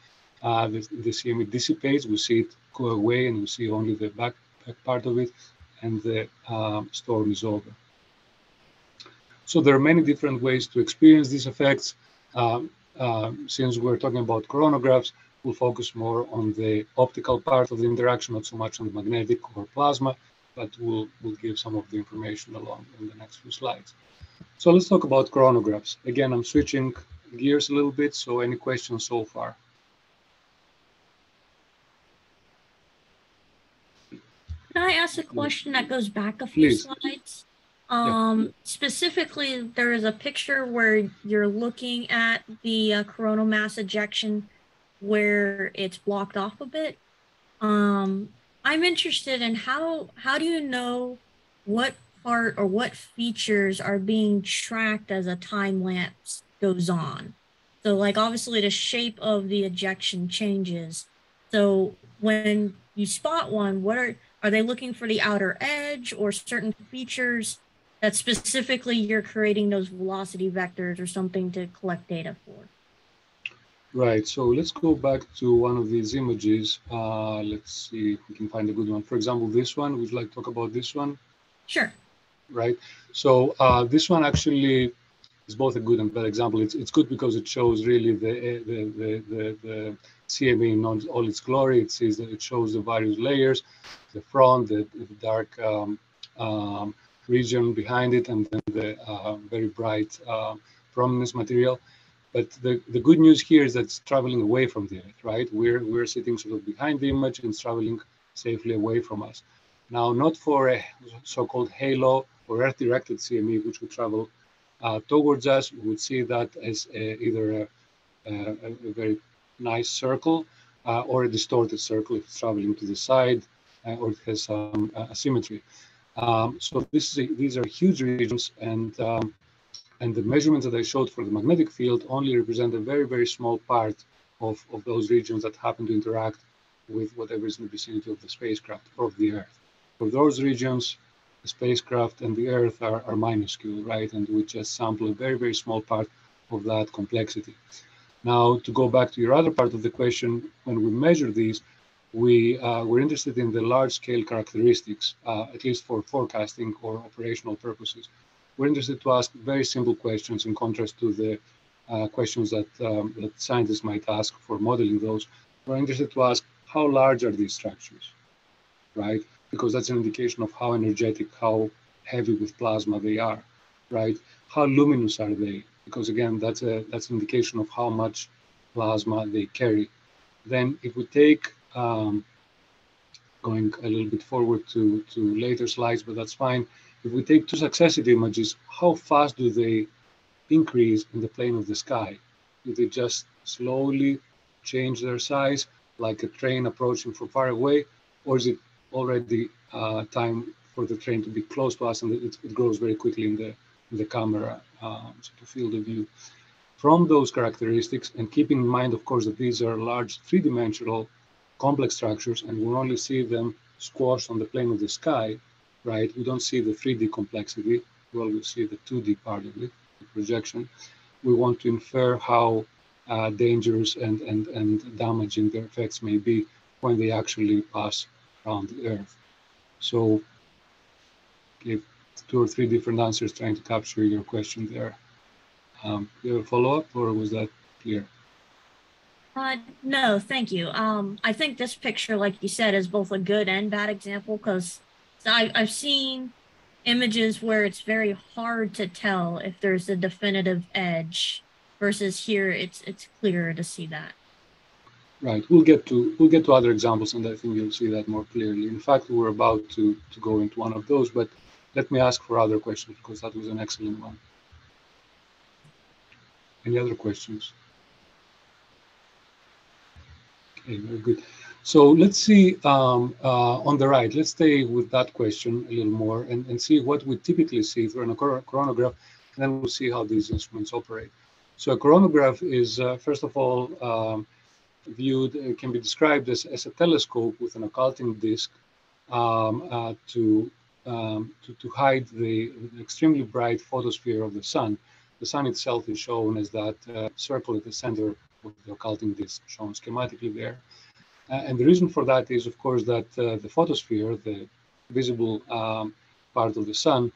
uh, the, the, CME dissipates. We see it go away and we see only the back, back part of it and the um, storm is over. So there are many different ways to experience these effects. Um, uh, since we're talking about coronagraphs, we'll focus more on the optical part of the interaction, not so much on the magnetic or plasma, but we'll, we'll give some of the information along in the next few slides. So let's talk about coronagraphs. Again, I'm switching gears a little bit, so any questions so far? Can I ask a question that goes back a few Please. slides? Um, yeah. Specifically, there is a picture where you're looking at the uh, coronal mass ejection where it's blocked off a bit. Um, I'm interested in how how do you know what part or what features are being tracked as a time lapse goes on. So like obviously the shape of the ejection changes. So when you spot one, what are are they looking for the outer edge or certain features that specifically you're creating those velocity vectors or something to collect data for? Right, so let's go back to one of these images. Uh, let's see if we can find a good one. For example, this one, would you like to talk about this one? Sure right? So uh, this one actually is both a good and bad example. It's, it's good because it shows really the, the, the, the, the CME in all its glory. It sees that it shows the various layers, the front, the, the dark um, um, region behind it, and then the uh, very bright uh, prominence material. But the, the good news here is that it's traveling away from the Earth, right? We're, we're sitting sort of behind the image and it's traveling safely away from us. Now, not for a so-called halo or Earth-directed CME, which would travel uh, towards us, we would see that as a, either a, a, a, very nice circle uh, or a distorted circle if it's traveling to the side, uh, or it has some uh, asymmetry. Um, so this is these are huge regions, and um, and the measurements that I showed for the magnetic field only represent a very very small part of, of those regions that happen to interact with whatever is in the vicinity of the spacecraft or of the Earth. For those regions, the spacecraft and the Earth are, are minuscule, right? And we just sample a very, very small part of that complexity. Now, to go back to your other part of the question, when we measure these, we, uh, we're interested in the large scale characteristics, uh, at least for forecasting or operational purposes. We're interested to ask very simple questions in contrast to the uh, questions that, um, that scientists might ask for modeling those. We're interested to ask how large are these structures, right? Because that's an indication of how energetic, how heavy with plasma they are, right? How luminous are they? Because again, that's a that's an indication of how much plasma they carry. Then if we take um, going a little bit forward to, to later slides, but that's fine. If we take two successive images, how fast do they increase in the plane of the sky? Do they just slowly change their size like a train approaching from far away, or is it already uh, time for the train to be close to us and it, it grows very quickly in the, in the camera um, so to field of view? From those characteristics, and keeping in mind, of course, that these are large three-dimensional complex structures and we only see them squashed on the plane of the sky, right? We don't see the 3D complexity. Well, we see the 2D part of it, the projection. We want to infer how uh, dangerous and, and, and damaging their effects may be when they actually pass around the Earth. So give two or three different answers trying to capture your question there. Um, you have a follow-up or was that clear? Uh, no, thank you. Um, I think this picture, like you said, is both a good and bad example because I've seen images where it's very hard to tell if there's a definitive edge versus here it's it's clearer to see that. Right. We'll get to we'll get to other examples, and I think you'll see that more clearly. In fact, we're about to to go into one of those, but let me ask for other questions because that was an excellent one. Any other questions? Okay, very good. So let's see um, uh, on the right, let's stay with that question a little more and, and see what we typically see through a coronagraph, and then we'll see how these instruments operate. So a coronagraph is, uh, first of all, um, viewed, uh, can be described as, as a telescope with an occulting disk um, uh, to, um, to, to, hide the, extremely bright photosphere of the sun. The sun itself is shown as that uh, circle at the center of the occulting disk, shown schematically there. Uh, and the reason for that is, of course, that uh, the photosphere, the visible um, part of the sun,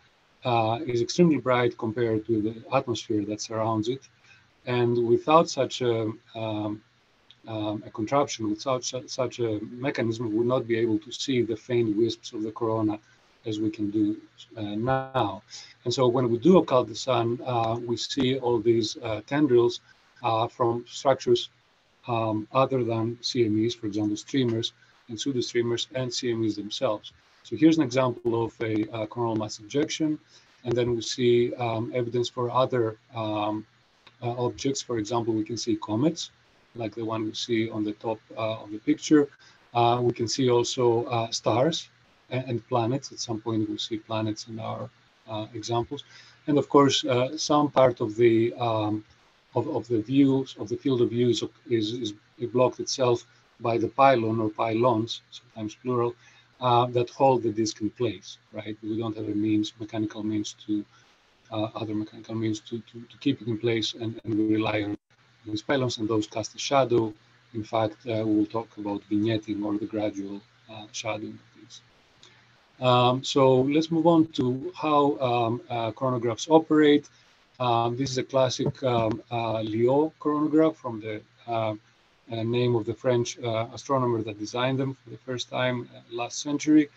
is extremely bright compared to the atmosphere that surrounds it. And without such a, um, um, a contraption, without su such a mechanism, we would not be able to see the faint wisps of the corona as we can do uh, now. And so when we do occult the sun, uh, we see all these uh, tendrils uh, from structures um, other than CMEs, for example, streamers and pseudostreamers and CMEs themselves. So here's an example of a uh, coronal mass ejection. And then we see um, evidence for other um, uh, objects. For example, we can see comets, like the one we see on the top uh, of the picture. Uh, we can see also stars and, and, planets. At some point, we see planets in our examples. And of course, some part of the um, of, of the views of the field of views is, is, blocked itself by the pylon or pylons, sometimes plural, uh, that hold the disk in place, right? We don't have a means, mechanical means to uh, other mechanical means to, to, to, keep it in place and, and we rely on these pylons and those cast a shadow. In fact, uh, we'll talk about vignetting or the gradual uh, shadowing of these. Um, so let's move on to how um, uh, coronagraphs operate. Um, this is a classic um, uh, Lyot coronagraph from the uh, name of the French astronomer that designed them for the first time last century.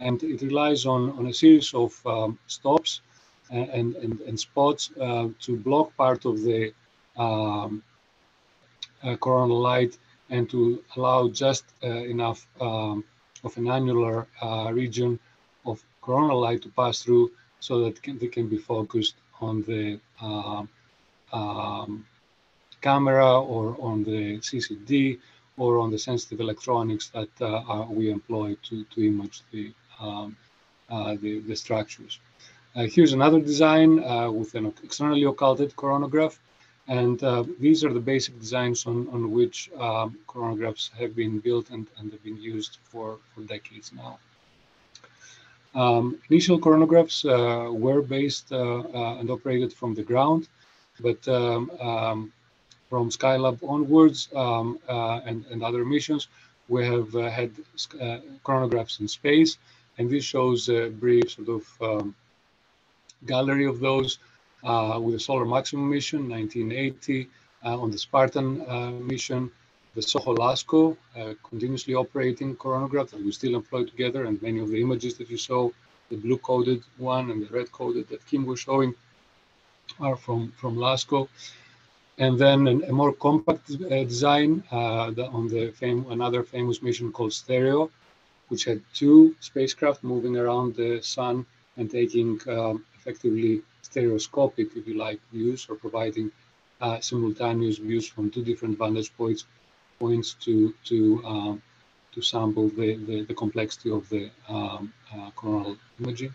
And it relies on, on a series of um, stops and, and, and spots uh, to block part of the um, uh, coronal light and to allow just uh, enough um, of an annular region of coronal light to pass through so that can, they can be focused on the um, um, camera or on the CCD or on the sensitive electronics that uh, we employ to, to image the, um, uh, the, the, structures. Uh, here's another design with an externally occulted coronagraph. And these are the basic designs on, on which um, coronagraphs have been built and, and have been used for, for decades now. Um, initial coronagraphs uh, were based uh, uh, and operated from the ground, but um, um, from Skylab onwards um, and, and other missions, we have had coronagraphs in space, and this shows a brief sort of um, gallery of those uh, with the Solar Maximum mission, 1980, uh, on the Spartan uh, mission, the SOHO LASCO uh, continuously operating coronagraph that we still employ together, and many of the images that you saw, the blue coded one and the red coded that Kim was showing, are from from LASCO. And then an, a more compact uh, design uh, the, on the fame, another famous mission called Stereo, which had two spacecraft moving around the sun and taking um, effectively stereoscopic, if you like, views or providing uh, simultaneous views from two different vantage points points to to um, to sample the, the, the complexity of the um, uh, coronal imaging.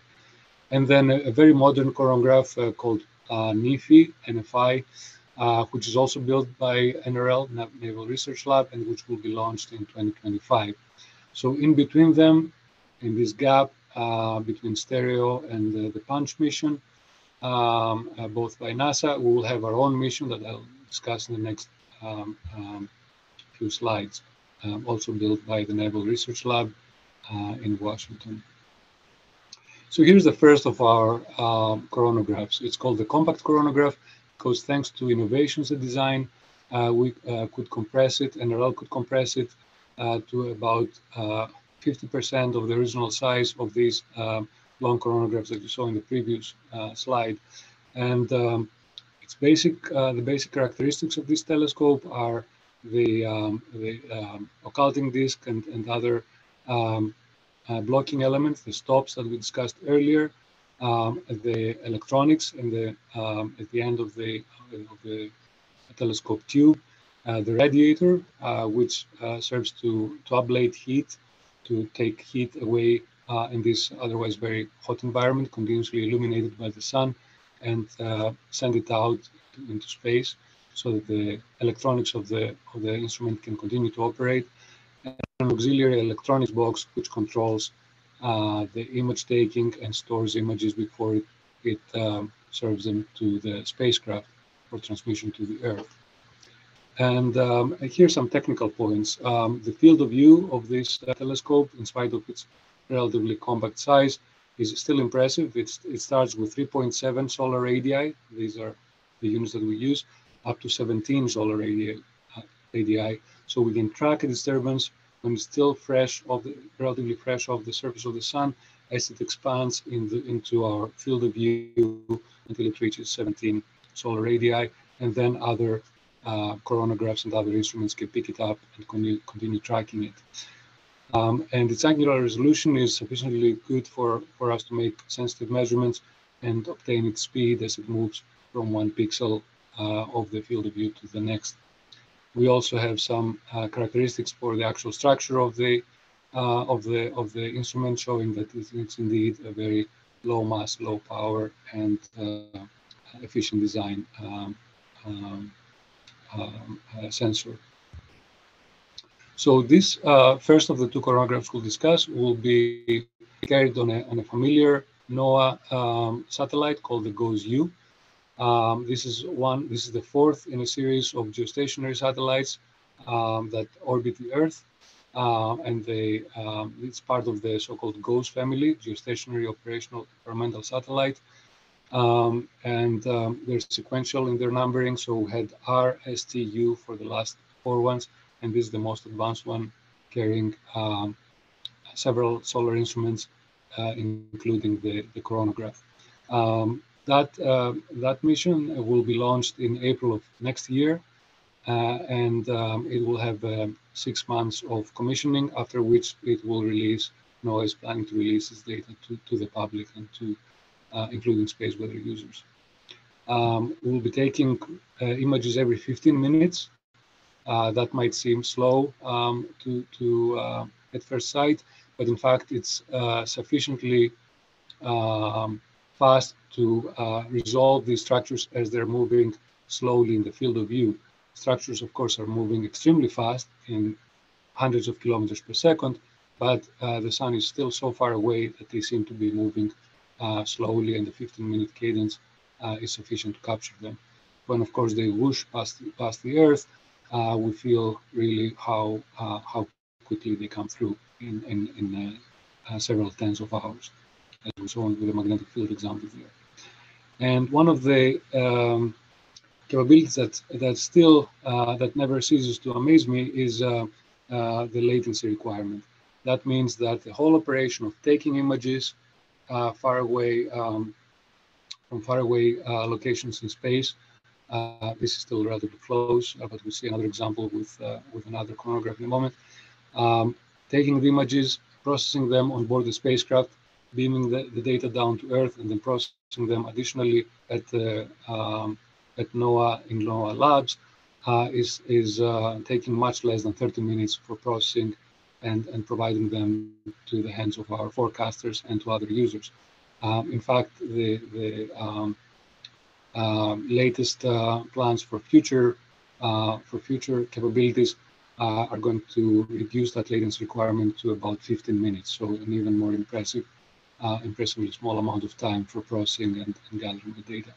And then a, a very modern coronagraph uh, called uh, NIFI, NFI, uh, which is also built by NRL, Naval Research Lab, and which will be launched in 2025. So in between them, in this gap uh, between stereo and the PUNCH mission, um, uh, both by NASA, we will have our own mission that I'll discuss in the next um, um, few slides, um, also built by the Naval Research Lab uh, in Washington. So here's the first of our um, coronagraphs. It's called the compact coronagraph because thanks to innovations in design, uh, we uh, could compress it, NRL could compress it uh, to about 50% uh, of the original size of these um, long coronagraphs that you saw in the previous uh, slide. And um, its basic, the basic characteristics of this telescope are the, um, the um, occulting disk and, and other um, uh, blocking elements, the stops that we discussed earlier, um, the electronics and the um, at the end of the of the telescope tube, uh, the radiator, uh, which uh, serves to to ablate heat, to take heat away uh, in this otherwise very hot environment, continuously illuminated by the sun, and uh, send it out into space so that the electronics of the, of the instrument can continue to operate. And an auxiliary electronics box which controls uh, the image taking and stores images before it, it um, serves them to the spacecraft for transmission to the Earth. And um, here's some technical points. Um, the field of view of this uh, telescope, in spite of its relatively compact size, is still impressive. It's, it starts with 3.7 solar radii. These are the units that we use up to 17 solar radii, radii. So we can track a disturbance when it's still fresh of the relatively fresh off the surface of the sun as it expands in the, into our field of view until it reaches 17 solar radii, and then other uh, coronagraphs and other instruments can pick it up and continue, continue tracking it. Um, and its angular resolution is sufficiently good for, for us to make sensitive measurements and obtain its speed as it moves from one pixel uh, of the field of view to the next. We also have some uh, characteristics for the actual structure of the uh, of the of the instrument, showing that it's indeed a very low mass, low power, and efficient design um, um, um, sensor. So this uh, first of the two coronagraphs we'll discuss will be carried on a, on a familiar NOAA um, satellite called the GOES-U. Um, this is one. This is the fourth in a series of geostationary satellites um, that orbit the Earth, uh, and they um, it's part of the so-called GOES family, geostationary operational experimental satellite. Um, and um, they're sequential in their numbering. So we had R, S, T, U for the last four ones, and this is the most advanced one, carrying several solar instruments, uh, including the, the coronagraph. Um, that uh, that mission will be launched in April of next year, uh, and um, it will have uh, six months of commissioning. After which it will release. NOAA is planning to release its data to, to the public and to including space weather users. Um, we'll be taking uh, images every 15 minutes. Uh, that might seem slow um, to, to uh, at first sight, but in fact, it's sufficiently um, fast to uh, resolve these structures as they're moving slowly in the field of view. Structures, of course, are moving extremely fast in hundreds of kilometers per second, but uh, the sun is still so far away that they seem to be moving uh, slowly, and the 15-minute cadence uh, is sufficient to capture them. When, of course, they whoosh past, past the Earth, uh, we feel really how uh, how quickly they come through in, in, in several tens of hours, as we saw with the magnetic field example here. And one of the um, capabilities that that still that never ceases to amaze me is the latency requirement. That means that the whole operation of taking images uh, far away um, from far away uh, locations in space. Uh, this is still relatively close, but we'll see another example with with another coronagraph in a moment. Um, taking the images, processing them on board the spacecraft, beaming the, the, data down to Earth, and then processing them additionally at the um, at NOAA in NOAA labs uh, is is uh, taking much less than 30 minutes for processing and, and providing them to the hands of our forecasters and to other users. Um, in fact, the, the um, uh, latest uh, plans for future uh, for future capabilities uh, are going to reduce that latency requirement to about 15 minutes, so an even more impressive, uh, impressively small amount of time for processing and, and gathering the data.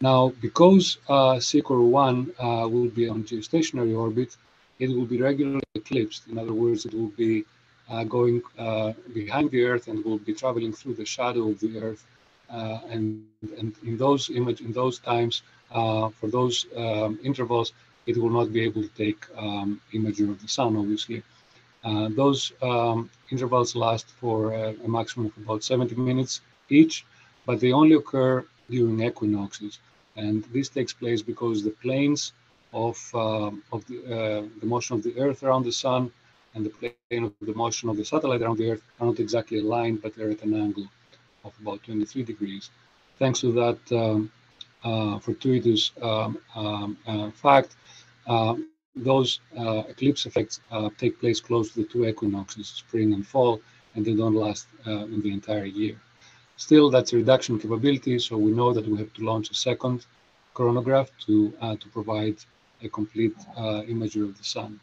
Now, because uh, CCOR 1 uh, will be on geostationary orbit, it will be regularly eclipsed. In other words, it will be uh, going uh, behind the Earth and will be traveling through the shadow of the Earth. Uh, and, and in those image, in those times, uh, for those um, intervals, it will not be able to take um, imagery of the sun, obviously. Uh, those um, intervals last for uh, a maximum of about 70 minutes each, but they only occur during equinoxes. And this takes place because the planes of, uh, of the, uh, the motion of the Earth around the Sun and the plane of the motion of the satellite around the Earth are not exactly aligned, but they're at an angle of about 23 degrees. Thanks to that um, uh, fortuitous um, um, fact, uh, those uh, eclipse effects take place close to the two equinoxes, spring and fall, and they don't last in the entire year. Still, that's a reduction capability, so we know that we have to launch a second coronagraph to, to provide a complete uh, imagery of the sun.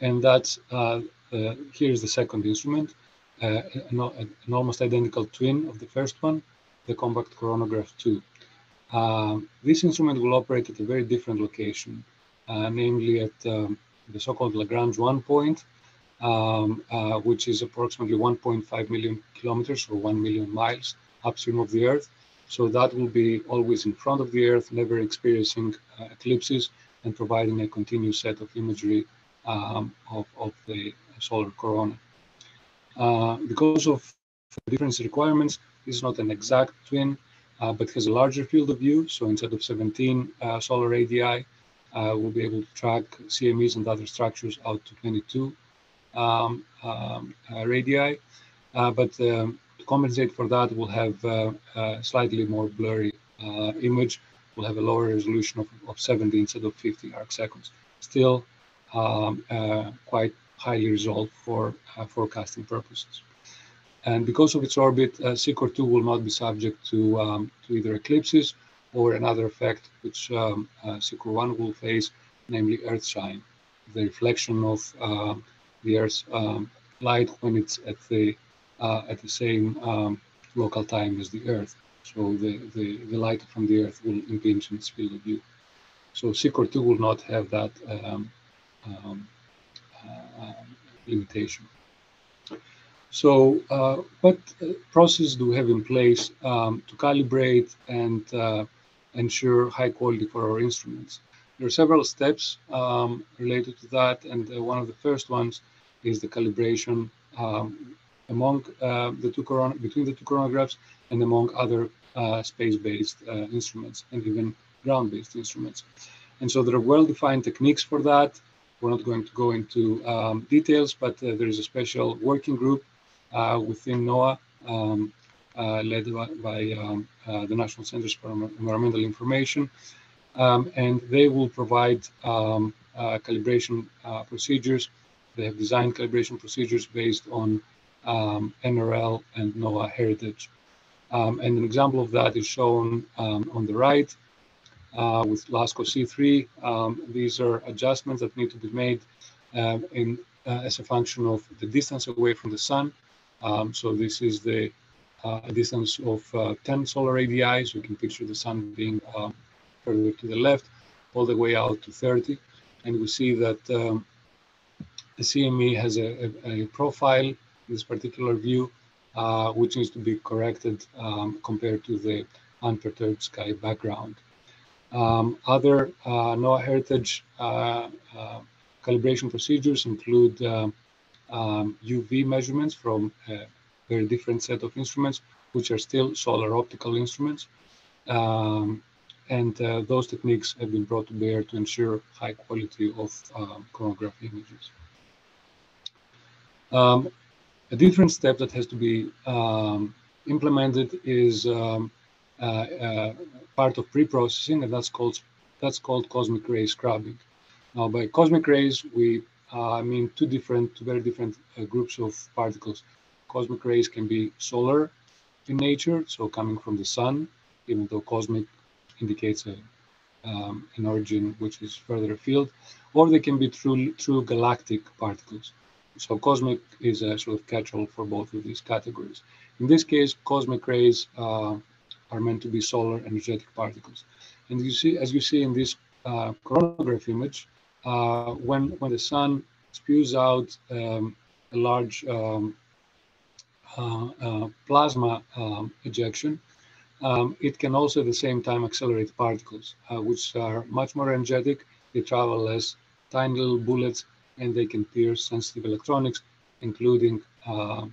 And that's, uh, uh, here's the second instrument, an, an, almost identical twin of the first one, the Compact Coronagraph 2. Um, this instrument will operate at a very different location, uh, namely at um, the so-called Lagrange one point, um, uh, which is approximately 1.5 million kilometers or 1 million miles upstream of the Earth. So that will be always in front of the Earth, never experiencing uh, eclipses and providing a continuous set of imagery um, of, of the solar corona. Uh, because of difference requirements, is not an exact twin, uh, but has a larger field of view. So instead of 17 uh, solar radii, uh, we'll be able to track CMEs and other structures out to 22 um, um, uh, radii. but um, compensate for that, we'll have uh, a slightly more blurry uh, image. We'll have a lower resolution of, of 70 instead of 50 arc seconds. Still um, uh, quite highly resolved for forecasting purposes. And because of its orbit, uh, 2 will not be subject to, um, to either eclipses or another effect which um, uh, 1 will face, namely Earthshine, the reflection of uh, the Earth's um, light when it's at the uh, at the same um, local time as the Earth. So the, the, the light from the Earth will impinge on its field of view. So CCOR 2 will not have that um, um, uh, limitation. So uh, what uh, process do we have in place um, to calibrate and uh, ensure high quality for our instruments? There are several steps um, related to that, and uh, one of the first ones is the calibration um, among uh, the two between the two coronagraphs and among other uh, space-based uh, instruments and even ground-based instruments. And so there are well-defined techniques for that. We're not going to go into um, details, but uh, there is a special working group uh, within NOAA um, led by, by um, the National Centers for Environmental Information um, and they will provide um, uh, calibration uh, procedures. They have designed calibration procedures based on um, NRL and NOAA heritage. Um, and an example of that is shown um, on the right uh, with LASCO C3. Um, these are adjustments that need to be made in, uh, as a function of the distance away from the sun. so this is the uh, distance of uh, 10 solar radii. So you can picture the sun being further to the left, all the way out to 30. And we see that um, the CME has a, a, a, profile in this particular view, uh, which needs to be corrected um, compared to the unperturbed sky background. Um, other uh, NOAA heritage uh, uh calibration procedures include um, UV um, measurements from a very different set of instruments, which are still solar optical instruments. Um, and uh, those techniques have been brought to bear to ensure high quality of um, coronagraph images. Um, a different step that has to be um, implemented is um, uh, uh, part of pre-processing, and that's called that's called cosmic ray scrubbing. Now, by cosmic rays, we uh, mean two different, two very different uh, groups of particles. Cosmic rays can be solar in nature, so coming from the sun, even though cosmic indicates a, um, an origin which is further afield, or they can be true, true galactic particles. So cosmic is a sort of catch-all for both of these categories. In this case, cosmic rays uh, are meant to be solar energetic particles. And you see, as you see in this uh, coronagraph image, uh, when, when the sun spews out um, a large um, plasma um, ejection, um, it can also at the same time accelerate particles, uh, which are much more energetic. They travel less, tiny little bullets, and they can pierce sensitive electronics, including uh,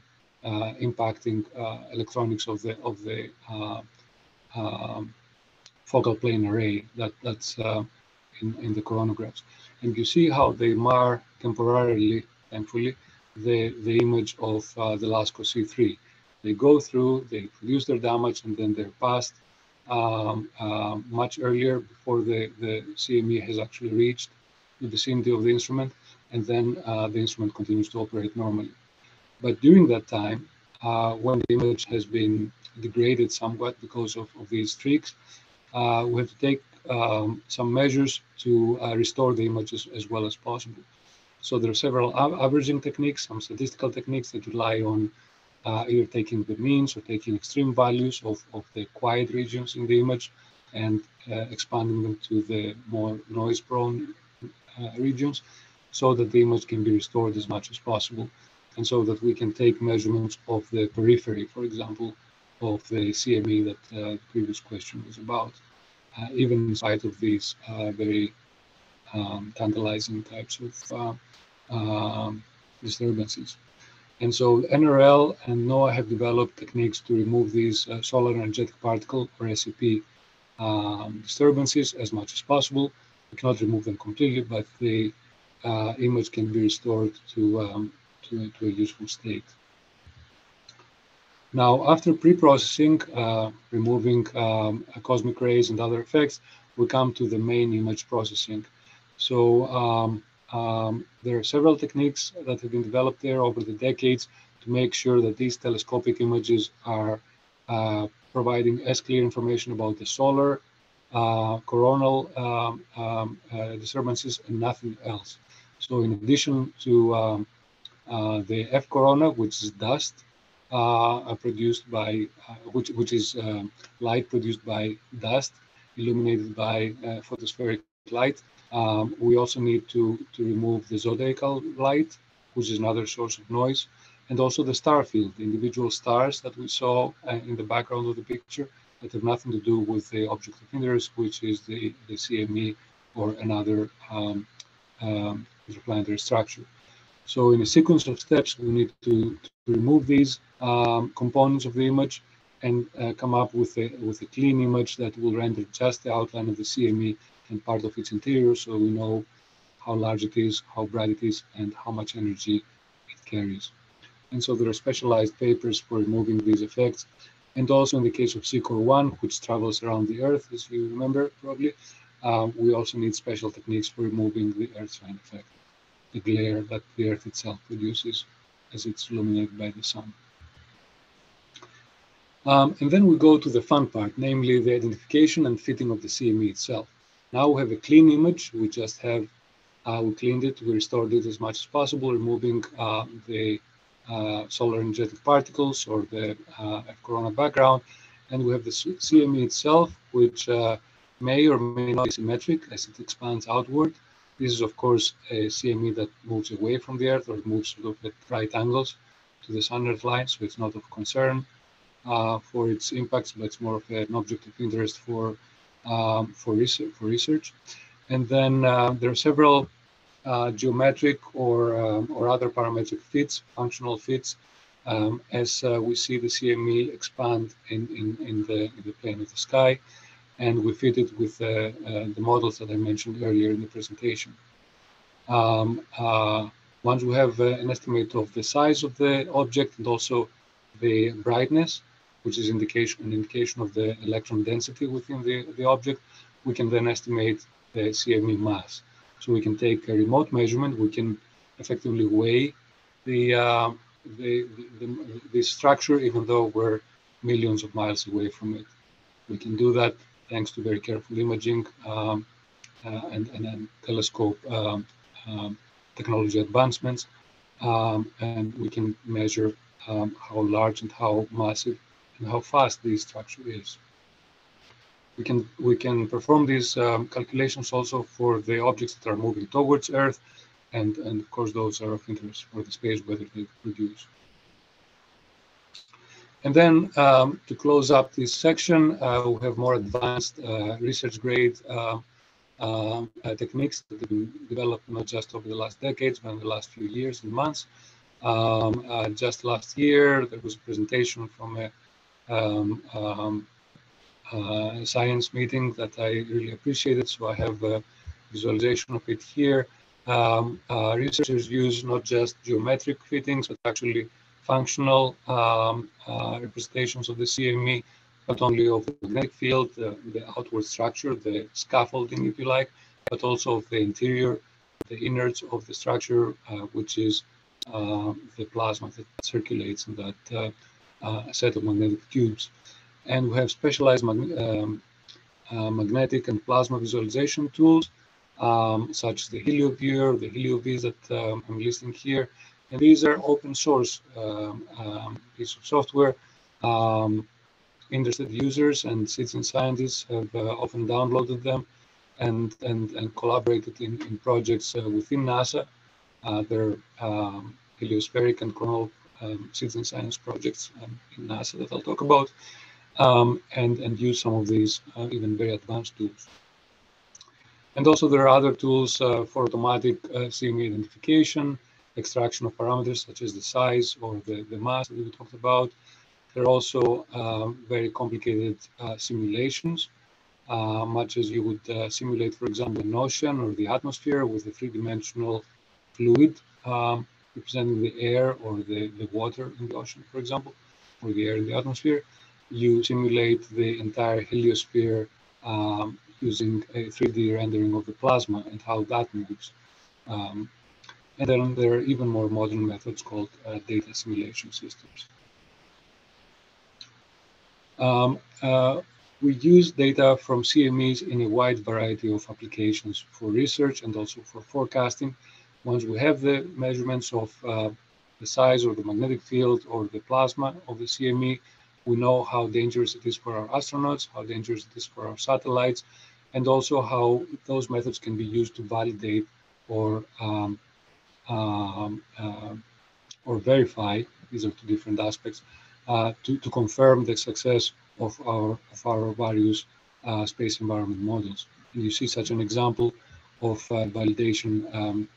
uh, impacting uh, electronics of the of the uh, um, focal plane array that that's uh, in in the coronagraphs. And you see how they mar temporarily, thankfully, the the image of the LASCO C3 they go through, they produce their damage, and then they're passed um, uh, much earlier before the, the CME has actually reached the vicinity of the instrument, and then uh, the instrument continues to operate normally. But during that time, uh, when the image has been degraded somewhat because of, of these streaks, uh, we have to take um, some measures to uh, restore the image as, as, well as possible. So there are several averaging techniques, some statistical techniques that rely on uh, either taking the means or taking extreme values of, of the quiet regions in the image and uh, expanding them to the more noise prone uh, regions so that the image can be restored as much as possible and so that we can take measurements of the periphery, for example, of the CME that uh, the previous question was about, uh, even in spite of these uh, very um, tantalizing types of um, disturbances. And so NRL and NOAA have developed techniques to remove these uh, solar energetic particle or SEP um, disturbances as much as possible. We cannot remove them completely, but the uh, image can be restored to, um, to, to, a useful state. Now, after pre-processing, uh, removing um, cosmic rays and other effects, we come to the main image processing. So um, um, there are several techniques that have been developed there over the decades to make sure that these telescopic images are uh, providing as clear information about the solar, uh, coronal um, um, uh, disturbances, and nothing else. So, in addition to um, uh, the F corona, which is dust uh, produced by, uh, which which is um, light produced by dust, illuminated by photospheric light, um, we also need to, to remove the zodiacal light, which is another source of noise, and also the star field, the individual stars that we saw uh, in the background of the picture that have nothing to do with the object of interest, which is the, the CME or another um, um, interplanetary structure. So in a sequence of steps, we need to, to remove these um, components of the image and uh, come up with a, with a clean image that will render just the outline of the CME and part of its interior so we know how large it is, how bright it is, and how much energy it carries. And so there are specialized papers for removing these effects. And also in the case of CCOR 1, which travels around the Earth, as you remember probably, um, we also need special techniques for removing the Earth's shine effect, the glare that the earth itself produces as it's illuminated by the sun. Um, and then we go to the fun part, namely the identification and fitting of the CME itself. Now we have a clean image. We just have, uh, we cleaned it, we restored it as much as possible, removing uh, the uh, solar energetic particles or the uh, corona background. And we have the CME itself, which uh, may or may not be symmetric as it expands outward. This is, of course, a CME that moves away from the Earth or moves sort of at right angles to the sun-Earth line, so it's not of concern uh, for its impacts, but it's more of an object of interest for um, for research. For research. And then uh, there are several uh, geometric or um, or other parametric fits, functional fits, um, as uh, we see the CME expand in, in, in, the, in the plane of the sky, and we fit it with uh, uh, the models that I mentioned earlier in the presentation. Um, once we have an estimate of the size of the object and also the brightness, which is indication, an indication of the electron density within the, the object, we can then estimate the CME mass. So we can take a remote measurement, we can effectively weigh the, uh, the, the, the, structure, even though we're millions of miles away from it. We can do that thanks to very careful imaging um, uh, and, and, telescope um, um, technology advancements. Um, and we can measure um, how large and how massive and how fast this structure is. We can, we can perform these um, calculations also for the objects that are moving towards Earth, and, and of course those are of interest for the space weather they produce. And then um, to close up this section, uh, we have more advanced uh, research grade uh, uh, uh techniques that have been developed not just over the last decades, but in the last few years and months. Um, uh, just last year, there was a presentation from a um, um, uh, science meeting that I really appreciated. So I have a visualization of it here. Um, uh, researchers use not just geometric fittings, but actually functional um, uh, representations of the CME, not only of the magnetic field, uh, the outward structure, the scaffolding, if you like, but also of the interior, the innards of the structure, uh, which is uh, the plasma that circulates in that uh, set of magnetic tubes. And we have specialized um, uh, magnetic and plasma visualization tools, um, such as the HelioViewer, the HelioViz that um, I'm listing here. And these are open source um, um, piece of software. Um, interested users and citizen scientists have uh, often downloaded them and, and, and collaborated in, in projects uh, within NASA. Uh, they're heliospheric and coronal um, citizen science projects um, in NASA that I'll talk about, um, and, and use some of these uh, even very advanced tools. And also there are other tools uh, for automatic uh, identification, extraction of parameters such as the size or the, the mass that we talked about. There are also um, very complicated uh, simulations, uh, much as you would uh, simulate, for example, an ocean or the atmosphere with a three-dimensional fluid. Um, representing the air or the, the water in the ocean, for example, or the air in the atmosphere. You simulate the entire heliosphere um, using a 3D rendering of the plasma and how that moves. Um, and then there are even more modern methods called uh, data simulation systems. Um, uh, we use data from CMEs in a wide variety of applications for research and also for forecasting. Once we have the measurements of uh, the size or the magnetic field or the plasma of the CME, we know how dangerous it is for our astronauts, how dangerous it is for our satellites, and also how those methods can be used to validate or um, um, uh, or verify. These are two different aspects uh, to, to confirm the success of our of our various uh, space environment models. And you see such an example of uh, validation um,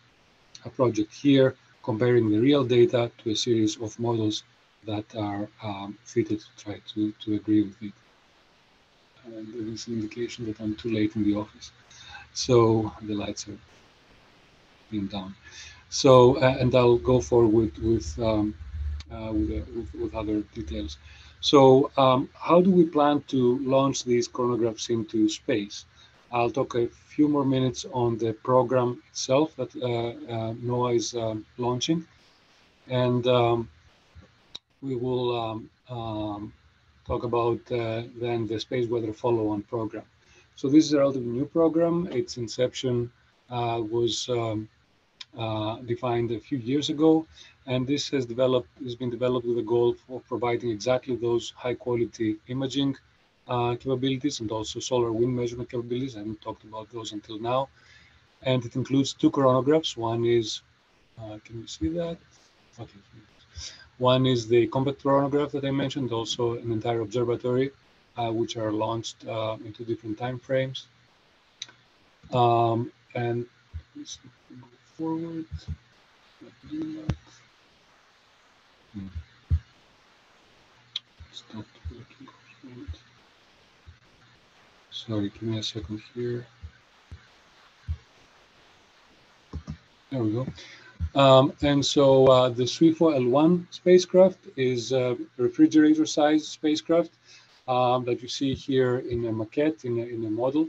a project here comparing the real data to a series of models that are um, fitted to try to, to agree with it. And there is an indication that I'm too late in the office. So the lights are being down. So, uh, and I'll go forward with, um, uh, with, uh, with, with, other details. So um, how do we plan to launch these coronagraphs into space? I'll talk a few more minutes on the program itself that uh, uh, NOAA is um, launching. And um, we will um, um, talk about uh, then the space weather follow-on program. So this is a relatively new program. Its inception was um, uh, defined a few years ago, and this has developed has been developed with a goal of providing exactly those high-quality imaging uh, capabilities and also solar wind measurement capabilities. I haven't talked about those until now. And it includes two coronagraphs. One is, uh, can you see that? Okay. One is the compact coronagraph that I mentioned, also an entire observatory, uh, which are launched uh, into different time frames. Um, and forward. Hmm. Stop working. Sorry, give me a second here. There we go. Um, and so uh, the SWFO L1 spacecraft is a refrigerator-sized spacecraft um, that you see here in a maquette, in a, in a model,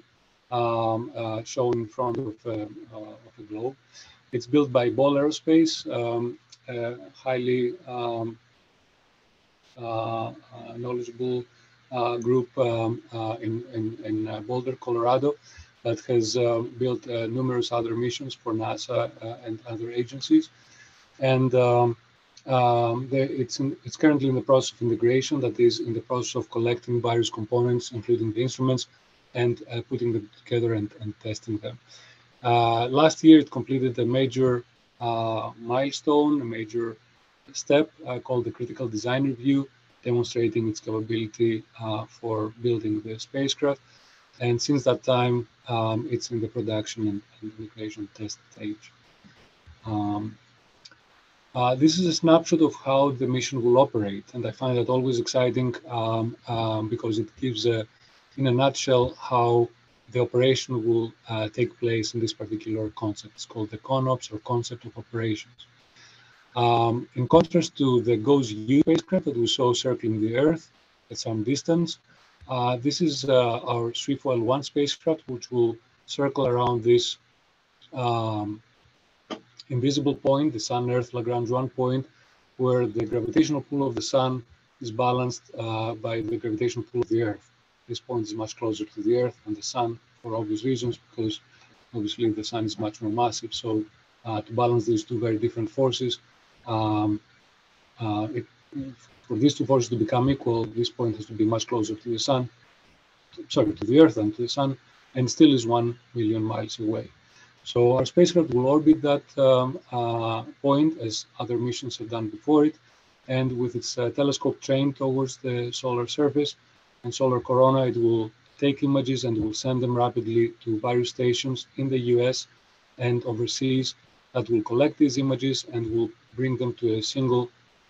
um, uh, shown in front of, uh, of, a globe. It's built by Ball Aerospace, um, highly um, uh, uh, knowledgeable uh, group um, uh, in, in, in uh, Boulder, Colorado, that has built numerous other missions for NASA and other agencies. And um, um, it's, in, it's currently in the process of integration, that is in the process of collecting various components, including the instruments, and uh, putting them together and, and testing them. Uh, last year, it completed a major uh, milestone, a major step called the critical design review, demonstrating its capability uh, for building the spacecraft. And since that time, um, it's in the production and, and integration test stage. Um, uh, this is a snapshot of how the mission will operate, and I find that always exciting um, um because it gives, a, in a nutshell, how the operation will uh, take place in this particular concept. It's called the CONOPS or Concept of Operations. Um, in contrast to the GOES-U spacecraft that we saw circling the Earth at some distance, uh, this is uh, our SWFO L1 spacecraft, which will circle around this um, invisible point, the Sun-Earth Lagrange 1 point, where the gravitational pull of the Sun is balanced uh, by the gravitational pull of the Earth. This point is much closer to the Earth and the Sun for obvious reasons, because obviously the Sun is much more massive. So uh, to balance these two very different forces, um, uh, it, for these two forces to become equal, this point has to be much closer to the sun, sorry, to the Earth than to the sun, and still is one million miles away. So our spacecraft will orbit that um, uh, point as other missions have done before it, and with its uh, telescope trained towards the solar surface and solar corona, it will take images and will send them rapidly to various stations in the US and overseas that will collect these images and will bring them to a single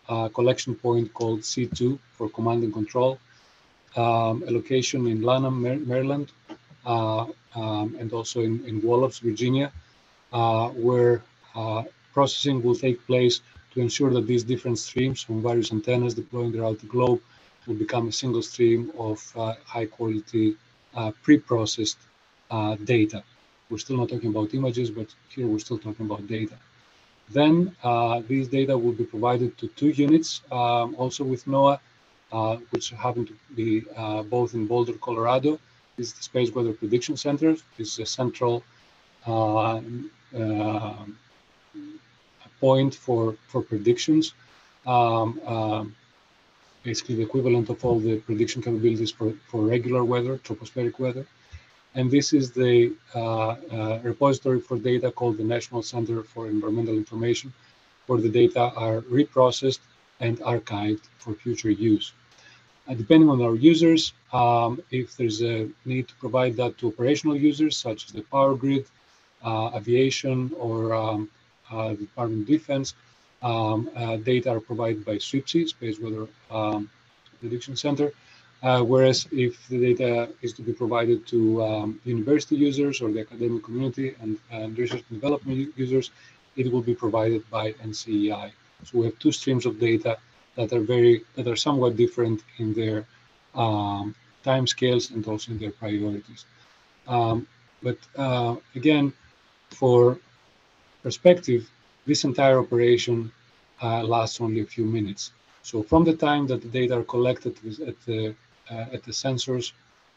uh, collection point called C2 for command and control, um, a location in Lanham, Maryland, uh, um, and also in, in Wallops, Virginia, uh, where uh, processing will take place to ensure that these different streams from various antennas deploying throughout the globe will become a single stream of uh, high quality uh, pre-processed data. We're still not talking about images, but here we're still talking about data. Then uh, these data will be provided to two units, um, also with NOAA, uh, which happen to be uh, both in Boulder, Colorado. This is the Space Weather Prediction Center. This is a central uh, uh, point for, for predictions. Um, um, basically the equivalent of all the prediction capabilities for, for regular weather, tropospheric weather. And this is the uh, uh, repository for data called the National Center for Environmental Information, where the data are reprocessed and archived for future use. Uh, depending on our users, um, if there's a need to provide that to operational users, such as the power grid, uh, aviation, or um, uh, Department of Defense, um, uh, data are provided by SWPC, Space Weather um, Prediction Center, uh, whereas if the data is to be provided to um, university users or the academic community and, research and development users, it will be provided by NCEI. So we have two streams of data that are very that are somewhat different in their um, time scales and also in their priorities. Um, But uh, again, for perspective, this entire operation uh, lasts only a few minutes. So from the time that the data are collected at the, at the sensors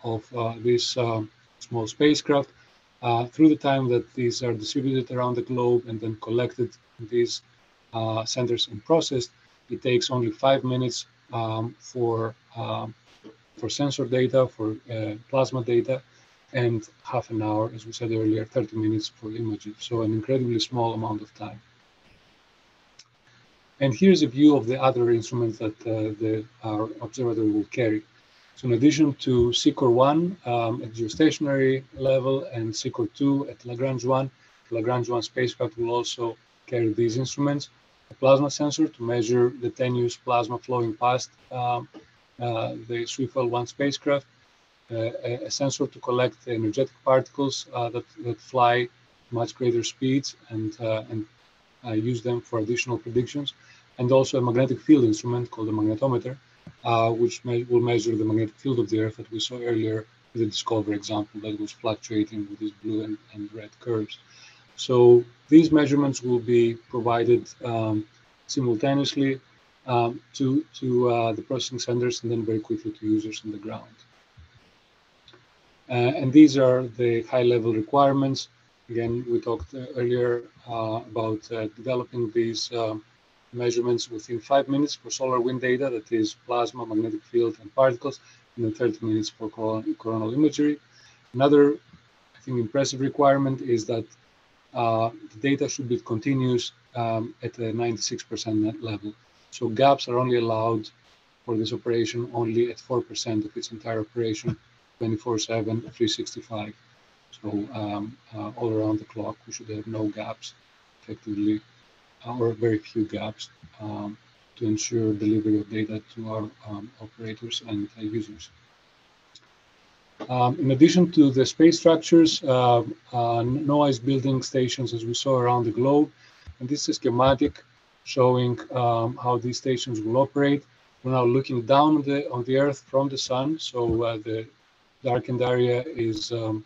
of uh, this um, small spacecraft, uh, through the time that these are distributed around the globe and then collected in these uh, centers and processed, it takes only five minutes um, for um, for sensor data, for uh, plasma data, and half an hour, as we said earlier, 30 minutes for images. So an incredibly small amount of time. And here's a view of the other instruments that uh, the, our observatory will carry. So in addition to CCOR 1 um, at geostationary level and CCOR 2 at Lagrange 1, Lagrange 1 spacecraft will also carry these instruments. A plasma sensor to measure the tenuous plasma flowing past um, uh, the SWFO L1 spacecraft, uh, a, a, sensor to collect energetic particles uh, that, that fly much greater speeds and, uh, and uh, use them for additional predictions, and also a magnetic field instrument called a magnetometer uh, which will measure the magnetic field of the Earth that we saw earlier with the DSCOVR example that was fluctuating with these blue and, and red curves. So these measurements will be provided um, simultaneously um, to, to uh, the processing centers and then very quickly to users on the ground. Uh, and these are the high level requirements. Again, we talked uh, earlier uh, about uh, developing these um, measurements within five minutes for solar wind data, that is plasma, magnetic field, and particles, and then 30 minutes for coronal imagery. Another, I think, impressive requirement is that uh, the data should be continuous um, at a 96% net level. So gaps are only allowed for this operation only at 4% of its entire operation, 24-7, 365. So um, uh, all around the clock, we should have no gaps effectively or very few gaps um, to ensure delivery of data to our um, operators and uh, users. Um, in addition to the space structures, uh, uh, NOAA is building stations as we saw around the globe. And this is schematic showing um, how these stations will operate. We're now looking down on the, on the Earth from the sun. So uh, the darkened area is, um,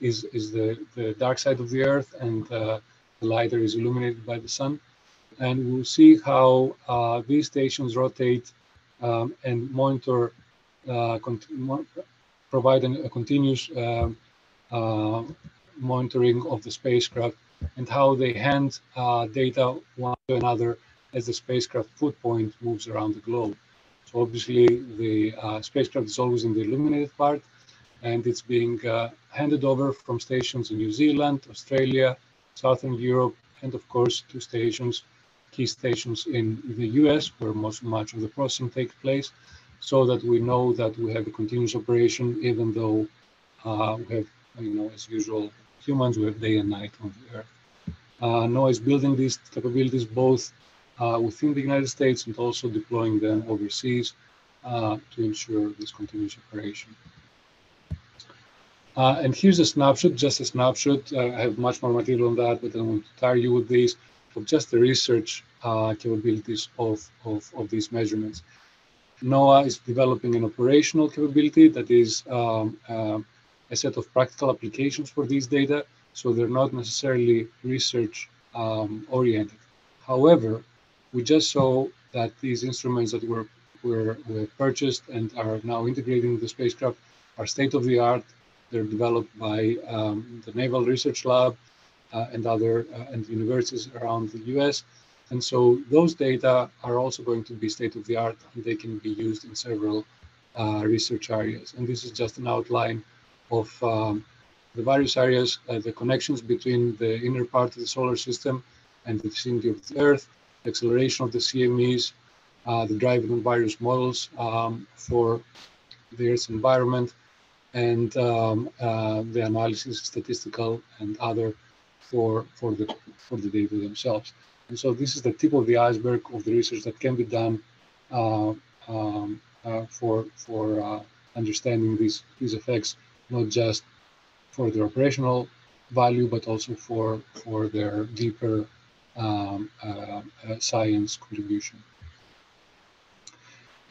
is, is the, the dark side of the Earth and uh, the lighter is illuminated by the sun. And we'll see how uh, these stations rotate um, and monitor, uh, provide a continuous um, uh, monitoring of the spacecraft and how they hand uh, data one to another as the spacecraft footpoint moves around the globe. So obviously the uh, spacecraft is always in the illuminated part and it's being uh, handed over from stations in New Zealand, Australia, Southern Europe, and of course, two stations, key stations in the US, where most much of the processing takes place, so that we know that we have a continuous operation, even though uh, we have, you know, as usual, humans, we have day and night on the Earth. Uh, NOAA is building these capabilities both uh, within the United States and also deploying them overseas uh, to ensure this continuous operation. Uh, and here's a snapshot, just a snapshot. Uh, I have much more material on that, but I don't want to tire you with this, of just the research uh, capabilities of, of, of, these measurements. NOAA is developing an operational capability that is um, uh, a set of practical applications for these data, so they're not necessarily research um, oriented. However, we just saw that these instruments that were, were, were purchased and are now integrating the spacecraft are state of the art they're developed by um, the Naval Research Lab uh, and other uh, and universities around the US. And so those data are also going to be state of the art and they can be used in several uh, research areas. And this is just an outline of um, the various areas, uh, the connections between the inner part of the solar system and the vicinity of the Earth, the acceleration of the CMEs, uh, the driving of various models um, for the Earth's environment, and um, uh, the analysis, statistical and other for for the for the data themselves. And so this is the tip of the iceberg of the research that can be done uh, um, uh, for for uh, understanding these these effects, not just for their operational value, but also for for their deeper um, uh, uh, science contribution.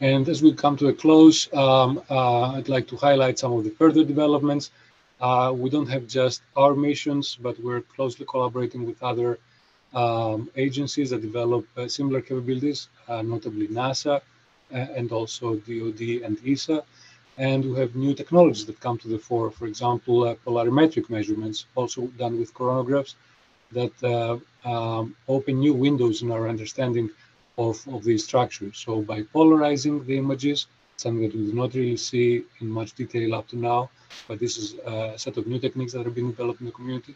And as we come to a close, um, uh, I'd like to highlight some of the further developments. Uh, we don't have just our missions, but we're closely collaborating with other um, agencies that develop uh, similar capabilities, uh, notably NASA uh, and also DoD and ESA. And we have new technologies that come to the fore. For example, uh, polarimetric measurements, also done with coronagraphs, that um, open new windows in our understanding of, of these structures. So by polarizing the images, something that we did not really see in much detail up to now, but this is a set of new techniques that are being developed in the community.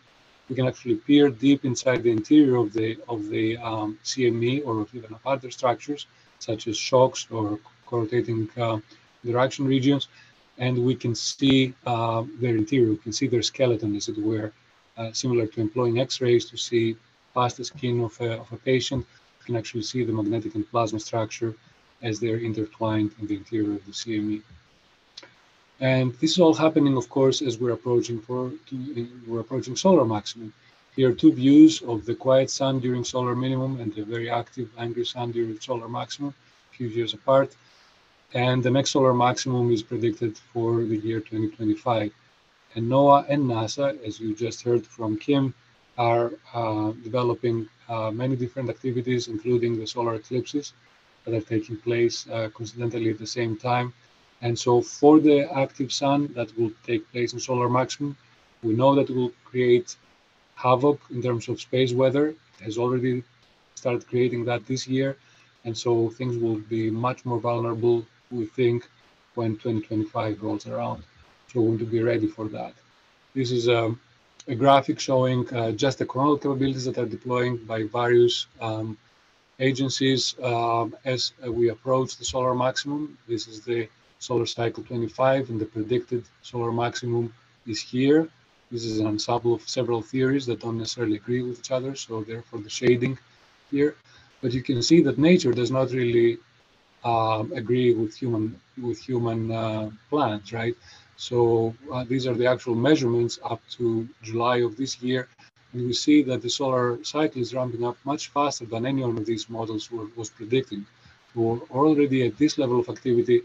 We can actually peer deep inside the interior of the of the um, CME or of even of other structures, such as shocks or rotating uh, interaction regions, and we can see uh, their interior. We can see their skeleton, as it were, uh, similar to employing X-rays to see past the skin of a, of a patient. Can actually see the magnetic and plasma structure as they're intertwined in the interior of the CME. And this is all happening, of course, as we're approaching for we're approaching solar maximum. Here are two views of the quiet sun during solar minimum and the very active angry sun during solar maximum, a few years apart. And the next solar maximum is predicted for the year 2025. And NOAA and NASA, as you just heard from Kim, are uh, developing uh, many different activities, including the solar eclipses that are taking place uh, coincidentally at the same time. And so for the active sun that will take place in solar maximum, we know that it will create havoc in terms of space weather. It has already started creating that this year. And so things will be much more vulnerable, we think, when 2025 rolls around. So we want to be ready for that. This is a, um, a graphic showing uh, just the coronal capabilities that are deploying by various um, agencies um, as we approach the solar maximum. This is the solar cycle 25 and the predicted solar maximum is here. This is an ensemble of several theories that don't necessarily agree with each other, so therefore the shading here. But you can see that nature does not really um, agree with human with human uh, plans, right? So uh, these are the actual measurements up to July of this year. And we see that the solar cycle is ramping up much faster than any one of these models were, was predicting. We're already at this level of activity,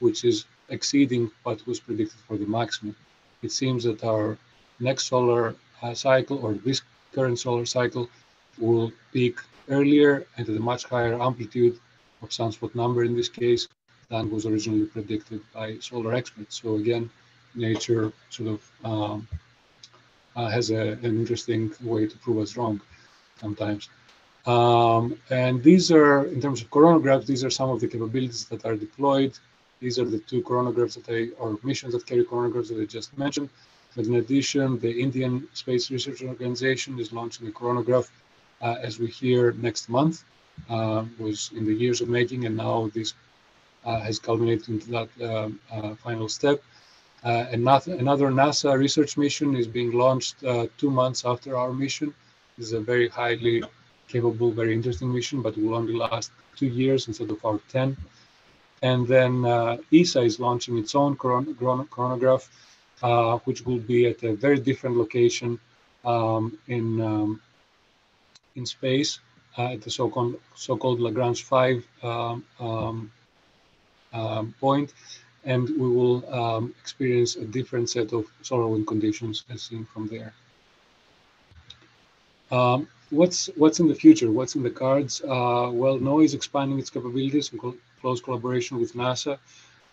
which is exceeding what was predicted for the maximum. It seems that our next solar uh, cycle or this current solar cycle will peak earlier and at a much higher amplitude of sunspot number in this case than was originally predicted by solar experts. So again, nature sort of um, uh, has a, an interesting way to prove us wrong sometimes. Um, and these are, in terms of coronagraphs, these are some of the capabilities that are deployed. These are the two coronagraphs that I, or missions that carry coronagraphs that I just mentioned. But in addition, the Indian Space Research Organization is launching a coronagraph uh, as we hear next month. Uh, was in the years of making, and now this has culminated into that um, uh, final step. Uh, another NASA research mission is being launched two months after our mission. This is a very highly capable, very interesting mission, but will only last two years instead of our 10. And then uh, ESA is launching its own coron coronagraph, uh, which will be at a very different location um, in um, in space uh, at the so-called so-called Lagrange 5 um, um um, point, and we will um, experience a different set of solar wind conditions as seen from there. Um, what's what's in the future? What's in the cards? Uh, well, NOAA is expanding its capabilities in close collaboration with NASA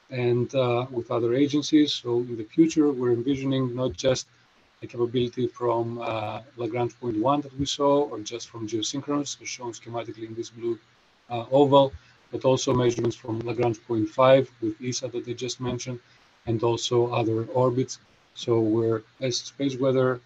and uh, with other agencies. So in the future, we're envisioning not just a capability from uh, Lagrange point one that we saw, or just from geosynchronous, as shown schematically in this blue uh, oval, but also measurements from Lagrange point five with ESA that I just mentioned, and also other orbits. So where as space weather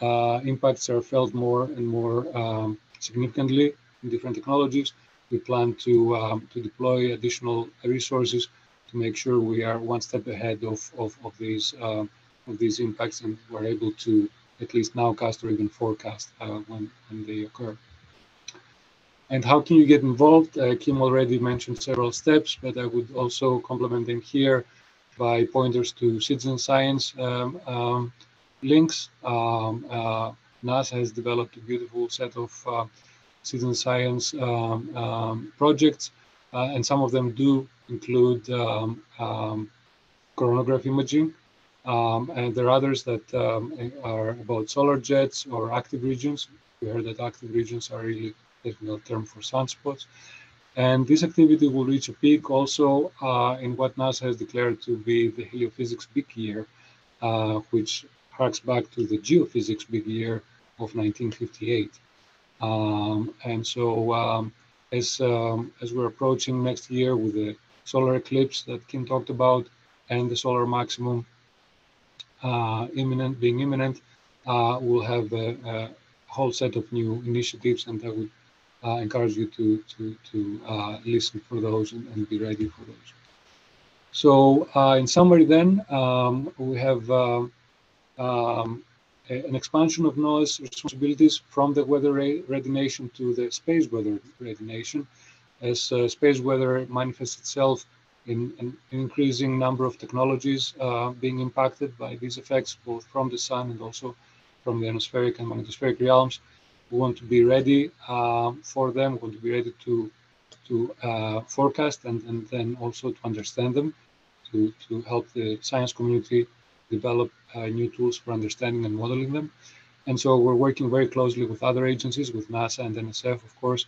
uh, impacts are felt more and more um, significantly in different technologies, we plan to um, to deploy additional resources to make sure we are one step ahead of of, of these uh, of these impacts and we're able to at least now cast or even forecast uh, when when they occur. And how can you get involved? Uh, Kim already mentioned several steps, but I would also complement them here by pointers to citizen science um, um, links. Um, uh, NASA has developed a beautiful set of uh, citizen science um, um, projects, uh, and some of them do include um, coronagraph imaging. And there are others that are about solar jets or active regions. We heard that active regions are really technical term for sunspots. And this activity will reach a peak also uh, in what NASA has declared to be the heliophysics big year, uh, which harks back to the geophysics big year of 1958. Um, and so um, as, um, as we're approaching next year with the solar eclipse that Kim talked about and the solar maximum uh, imminent, being imminent, uh, we'll have a, a, whole set of new initiatives and I would uh, encourage you to, to, to uh, listen for those and, and, be ready for those. So uh, in summary then, um, we have um, um an expansion of NOAA's responsibilities from the weather ready nation to the space weather ready nation as uh, space weather manifests itself in an increasing number of technologies uh, being impacted by these effects, both from the sun and also from the atmospheric and magnetospheric realms. We want to be ready uh, for them. We want to be ready to to uh, forecast and, and then also to understand them, to, to help the science community develop uh, new tools for understanding and modeling them. And so we're working very closely with other agencies, with NASA and NSF, of course,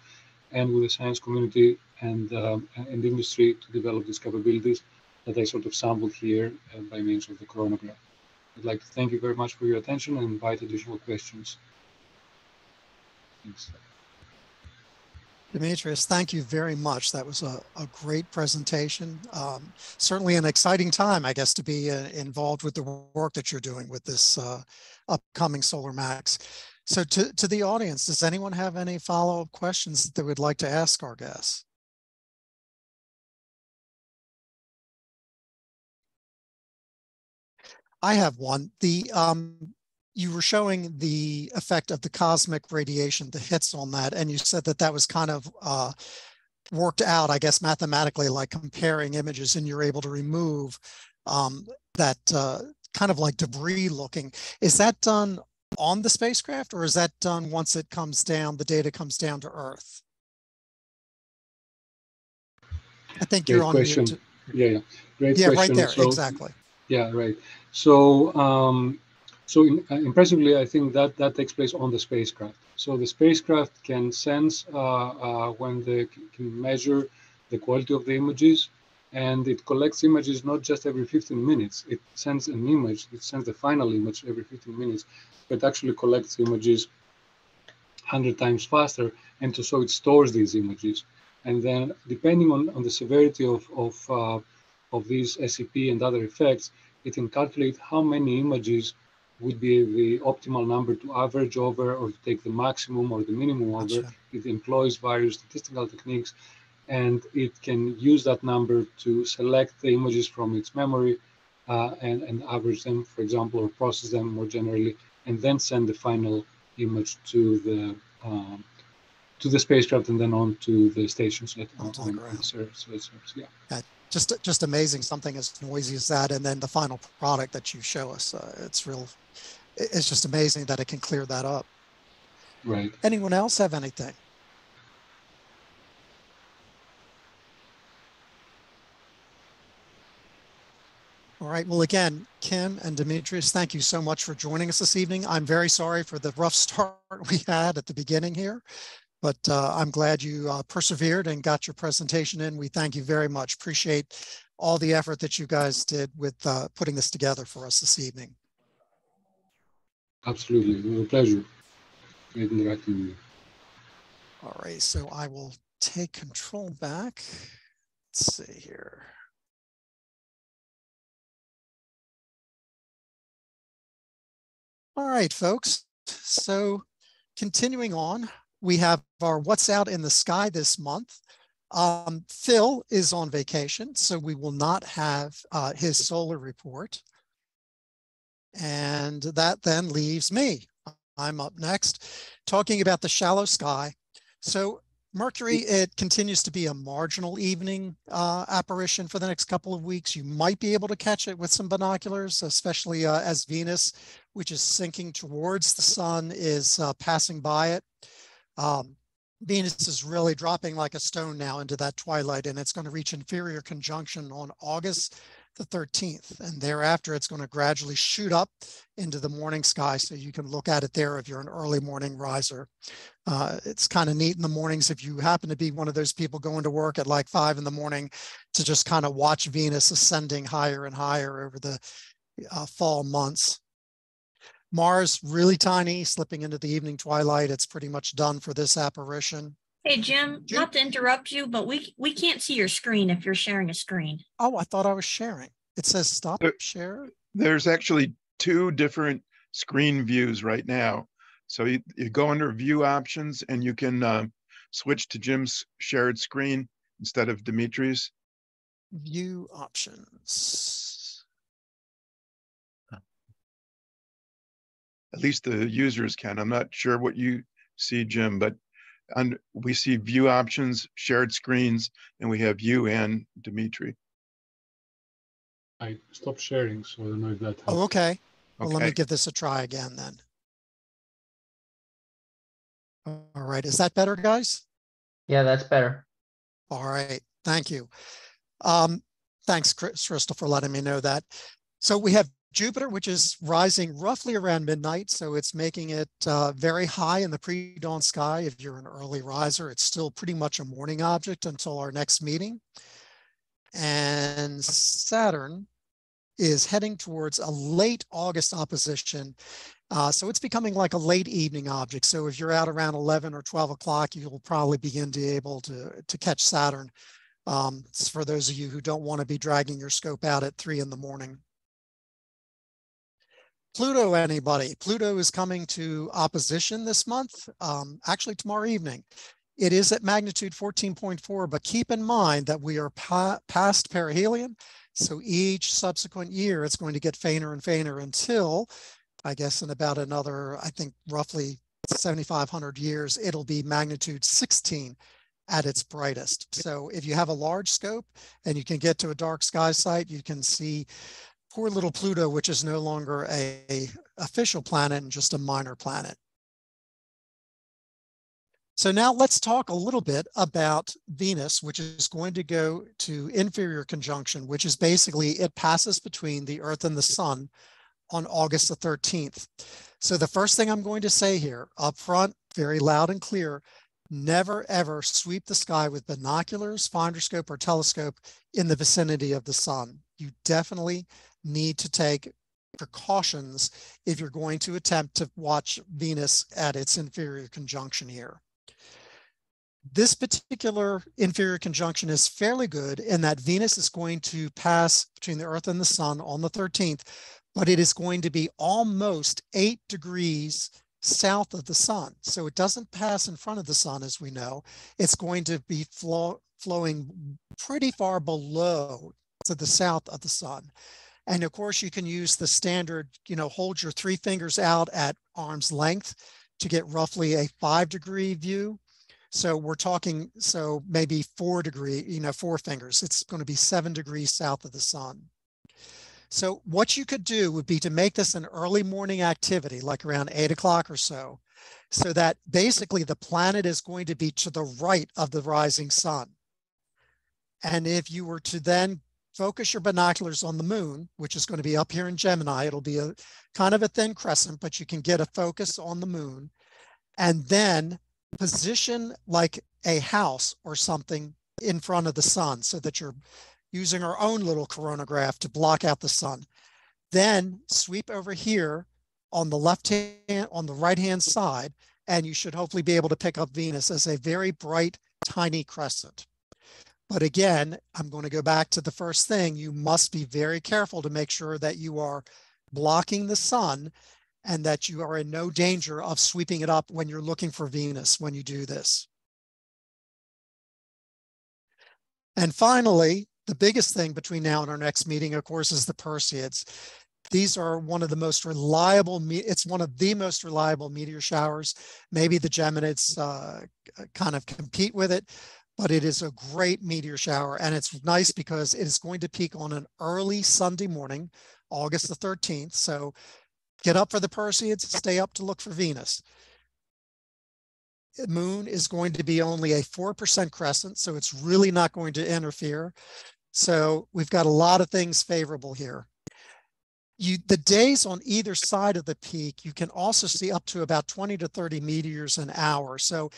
and with the science community and, um, and industry to develop these capabilities that I sort of sampled here uh, by means of the coronagraph. I'd like to thank you very much for your attention and invite additional questions. Thanks. Demetrios, thank you very much. That was a, a great presentation. Um, certainly an exciting time, I guess, to be uh, involved with the work that you're doing with this uh, upcoming Solar Max. So to, to the audience, does anyone have any follow-up questions that they would like to ask our guests? I have one. The um, you were showing the effect of the cosmic radiation, the hits on that, and you said that that was kind of uh, worked out, I guess, mathematically, like comparing images, and you're able to remove um, that uh, kind of like debris looking. Is that done on the spacecraft, or is that done once it comes down, the data comes down to Earth? I think Great you're on question. mute. Yeah, yeah. Great yeah, question. right there, so, exactly. Yeah, right. So um, so in, uh, impressively, I think that that takes place on the spacecraft. So the spacecraft can sense uh, uh, when they can measure the quality of the images, and it collects images not just every 15 minutes. It sends an image. It sends the final image every 15 minutes, but actually collects images 100 times faster, and to, so it stores these images. And then, depending on, on the severity of of uh, of these SEP and other effects, it can calculate how many images would be the optimal number to average over or to take the maximum or the minimum over. Gotcha. It employs various statistical techniques and it can use that number to select the images from its memory uh, and, and average them, for example, or process them more generally, and then send the final image to the um, to the spacecraft and then on to the stations that on, on, on the service. Yeah just just amazing something as noisy as that and then the final product that you show us uh, it's real it's just amazing that it can clear that up right anyone else have anything All right. Well, again, Kim and Demetrios, thank you so much for joining us this evening. I'm very sorry for the rough (laughs) start we had at the beginning here. But uh, I'm glad you uh, persevered and got your presentation in. We thank you very much. Appreciate all the effort that you guys did with uh, putting this together for us this evening. Absolutely. It was a pleasure. Great interacting with you. All right. So I will take control back. Let's see here. All right, folks. So continuing on, we have our What's Out in the Sky this month. Um, Phil is on vacation, so we will not have uh, his solar report. And that then leaves me. I'm up next talking about the shallow sky. So Mercury, it continues to be a marginal evening uh, apparition for the next couple of weeks. You might be able to catch it with some binoculars, especially uh, as Venus, which is sinking towards the sun, is uh, passing by it. Um, Venus is really dropping like a stone now into that twilight, and it's going to reach inferior conjunction on August the 13th. And thereafter, it's going to gradually shoot up into the morning sky. So you can look at it there if you're an early morning riser. Uh, it's kind of neat in the mornings if you happen to be one of those people going to work at like five in the morning to just kind of watch Venus ascending higher and higher over the uh, fall months. Mars, really tiny, slipping into the evening twilight. It's pretty much done for this apparition. Hey, Jim, Jim? not to interrupt you, but we, we can't see your screen if you're sharing a screen. Oh, I thought I was sharing. It says stop Uh, share. There's actually two different screen views right now. So you, you go under view options and you can um, switch to Jim's shared screen instead of Dimitri's. View options. At least the users can. I'm not sure what you see, Jim, but and we see view options, shared screens, and we have you and Dimitri. I stopped sharing, so I don't know if that helps. Oh, okay. Well, let me give this a try again then. All right, is that better, guys? Yeah, that's better. All right, thank you. Um, thanks, Chris, Crystal, for letting me know that. So we have Jupiter, which is rising roughly around midnight. So it's making it uh, very high in the pre-dawn sky. If you're an early riser, it's still pretty much a morning object until our next meeting. And Saturn is heading towards a late August opposition. Uh, so it's becoming like a late evening object. So if you're out around 11 or 12 o'clock, you'll probably begin to be able to, to catch Saturn. Um, for those of you who don't want to be dragging your scope out at three in the morning. Pluto, anybody? Pluto is coming to opposition this month, um, actually tomorrow evening. It is at magnitude 14.4, but keep in mind that we are pa past perihelion. So each subsequent year, it's going to get fainter and fainter until, I guess, in about another, I think, roughly 7,500 years, it'll be magnitude 16 at its brightest. So if you have a large scope and you can get to a dark sky site, you can see poor little Pluto, which is no longer a, a official planet and just a minor planet. So now let's talk a little bit about Venus, which is going to go to inferior conjunction, which is basically it passes between the Earth and the Sun on August the 13th. So the first thing I'm going to say here up front, very loud and clear, never ever sweep the sky with binoculars, finder scope, or telescope in the vicinity of the sun. You definitely need to take precautions if you're going to attempt to watch Venus at its inferior conjunction here. This particular inferior conjunction is fairly good in that Venus is going to pass between the Earth and the Sun on the 13th, but it is going to be almost eight degrees south of the sun. So it doesn't pass in front of the sun, as we know. It's going to be flow, flowing pretty far below to the south of the sun. And of course, you can use the standard, you know, hold your three fingers out at arm's length to get roughly a five degree view. So we're talking, so maybe four degree, you know, four fingers. It's going to be seven degrees south of the sun. So what you could do would be to make this an early morning activity, like around eight o'clock or so, so that basically the planet is going to be to the right of the rising sun. And if you were to then focus your binoculars on the moon, which is going to be up here in Gemini, it'll be a kind of a thin crescent, but you can get a focus on the moon. And then position like a house or something in front of the sun so that you're using our own little coronagraph to block out the sun. Then sweep over here on the left hand, on the right hand side, and you should hopefully be able to pick up Venus as a very bright, tiny crescent. But again, I'm going to go back to the first thing. You must be very careful to make sure that you are blocking the sun and that you are in no danger of sweeping it up when you're looking for Venus when you do this. And finally, the biggest thing between now and our next meeting, of course, is the Perseids. These are one of the most reliable, it's one of the most reliable meteor showers. Maybe the Geminids uh, kind of compete with it, but it is a great meteor shower. And it's nice because it is going to peak on an early Sunday morning, August the 13th. So get up for the Perseids, stay up to look for Venus. The Moon is going to be only a 4% crescent, so it's really not going to interfere. So we've got a lot of things favorable here. You, the days on either side of the peak, you can also see up to about 20 to 30 meteors an hour. So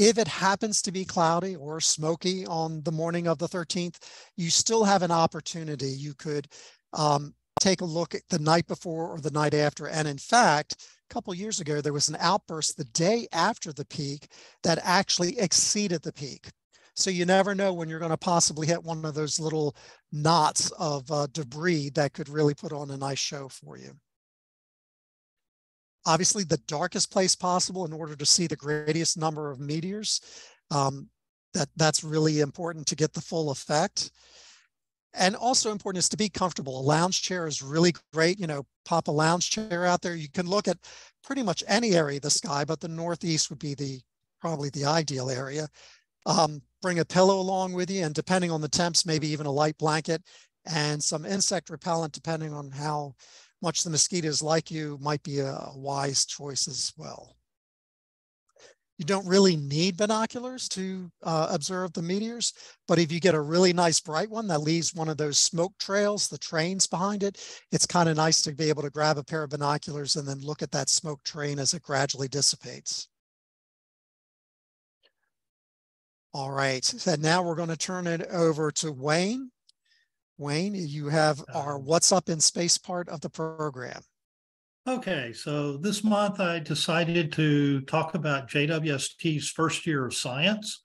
if it happens to be cloudy or smoky on the morning of the 13th, you still have an opportunity. You could um, take a look at the night before or the night after. And in fact, a couple years ago, there was an outburst the day after the peak that actually exceeded the peak. So you never know when you're going to possibly hit one of those little knots of uh, debris that could really put on a nice show for you. Obviously, the darkest place possible in order to see the greatest number of meteors. Um, that, that's really important to get the full effect. And also important is to be comfortable. A lounge chair is really great. You know, pop a lounge chair out there. You can look at pretty much any area of the sky, but the Northeast would be the probably the ideal area. Um, bring a pillow along with you and depending on the temps, maybe even a light blanket and some insect repellent, depending on how much the mosquitoes like you might be a wise choice as well. You don't really need binoculars to uh, observe the meteors, but if you get a really nice bright one that leaves one of those smoke trails, the trains behind it, it's kind of nice to be able to grab a pair of binoculars and then look at that smoke train as it gradually dissipates. All right, so now we're going to turn it over to Wayne. Wayne, you have our Um, What's Up in Space part of the program. Okay, so this month I decided to talk about JWST's first year of science.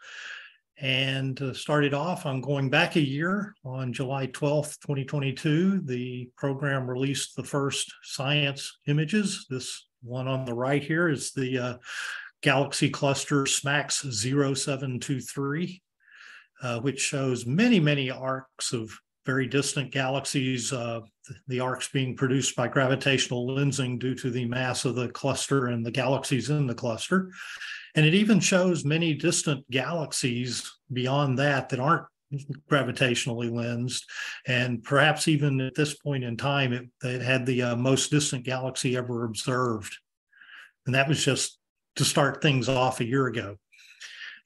And to start it off, I'm going back a year on July 12th, 2022. The program released the first science images. This one on the right here is the uh, Galaxy Cluster SMACS 0723, uh, which shows many, many arcs of very distant galaxies, uh, the arcs being produced by gravitational lensing due to the mass of the cluster and the galaxies in the cluster. And it even shows many distant galaxies beyond that that aren't gravitationally lensed. And perhaps even at this point in time, it, it had the uh, most distant galaxy ever observed. And that was just to start things off a year ago.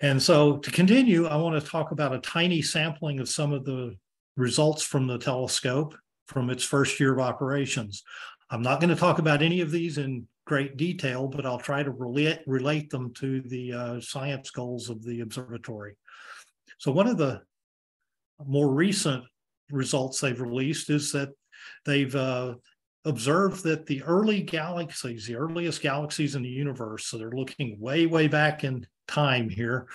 And so to continue, I want to talk about a tiny sampling of some of the results from the telescope from its first year of operations. I'm not going to talk about any of these in great detail, but I'll try to relate, relate them to the uh, science goals of the observatory. So one of the more recent results they've released is that they've uh, observed that the early galaxies, the earliest galaxies in the universe, so they're looking way, way back in time here,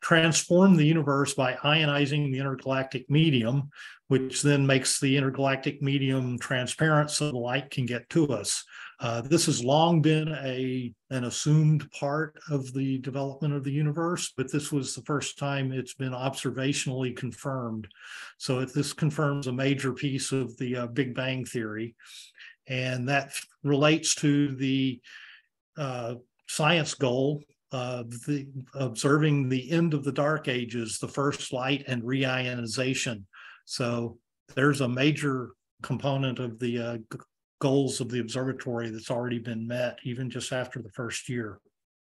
transform the universe by ionizing the intergalactic medium, which then makes the intergalactic medium transparent so the light can get to us. Uh, this has long been a an assumed part of the development of the universe, but this was the first time it's been observationally confirmed. So this confirms a major piece of the uh, Big Bang theory, and that relates to the uh, science goal of the observing the end of the dark ages, the first light and reionization. So there's a major component of the uh, goals of the observatory that's already been met, even just after the first year.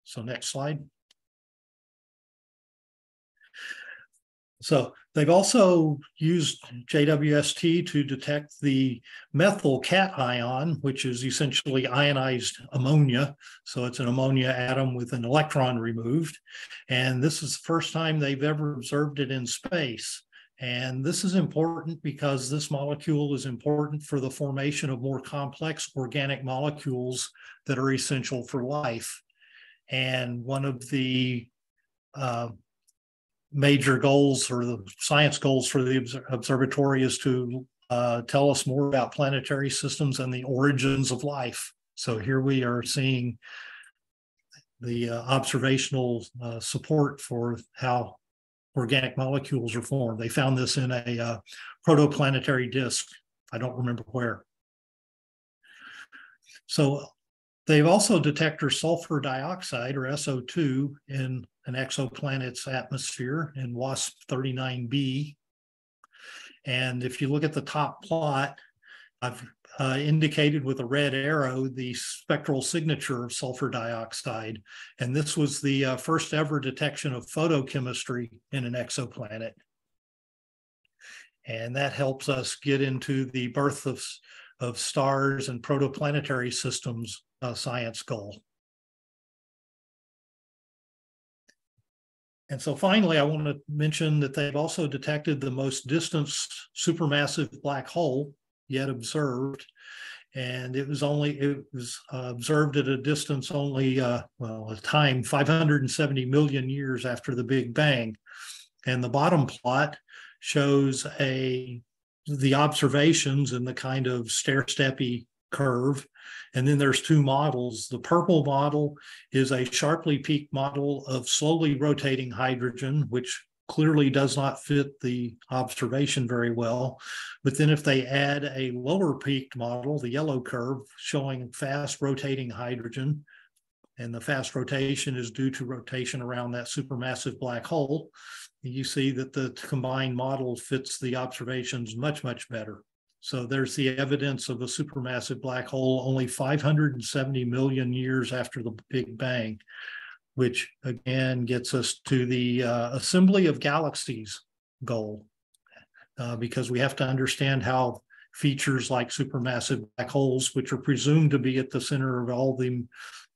So next slide. So they've also used JWST to detect the methyl cation, which is essentially ionized ammonia. So it's an ammonia atom with an electron removed. And this is the first time they've ever observed it in space. And this is important because this molecule is important for the formation of more complex organic molecules that are essential for life. And one of the uh, major goals or the science goals for the observatory is to uh, tell us more about planetary systems and the origins of life. So here we are seeing the uh, observational uh, support for how organic molecules are formed. They found this in a uh, protoplanetary disk. I don't remember where. So they've also detected sulfur dioxide or SO2 in an exoplanet's atmosphere in WASP 39b. And if you look at the top plot, I've uh, indicated with a red arrow the spectral signature of sulfur dioxide. And this was the uh, first ever detection of photochemistry in an exoplanet. And that helps us get into the birth of, of stars and protoplanetary systems uh, science goal. And so finally, I want to mention that they've also detected the most distant supermassive black hole yet observed. And it was only, it was uh, observed at a distance only, uh, well, a time 570 million years after the Big Bang. And the bottom plot shows a the observations and the kind of stair-steppy curve. And then there's two models. The purple model is a sharply peaked model of slowly rotating hydrogen, which clearly does not fit the observation very well. But then if they add a lower peaked model, the yellow curve showing fast rotating hydrogen, and the fast rotation is due to rotation around that supermassive black hole, you see that the combined model fits the observations much, much better. So there's the evidence of a supermassive black hole only 570 million years after the Big Bang, which again gets us to the uh, assembly of galaxies goal, uh, because we have to understand how features like supermassive black holes, which are presumed to be at the center of all the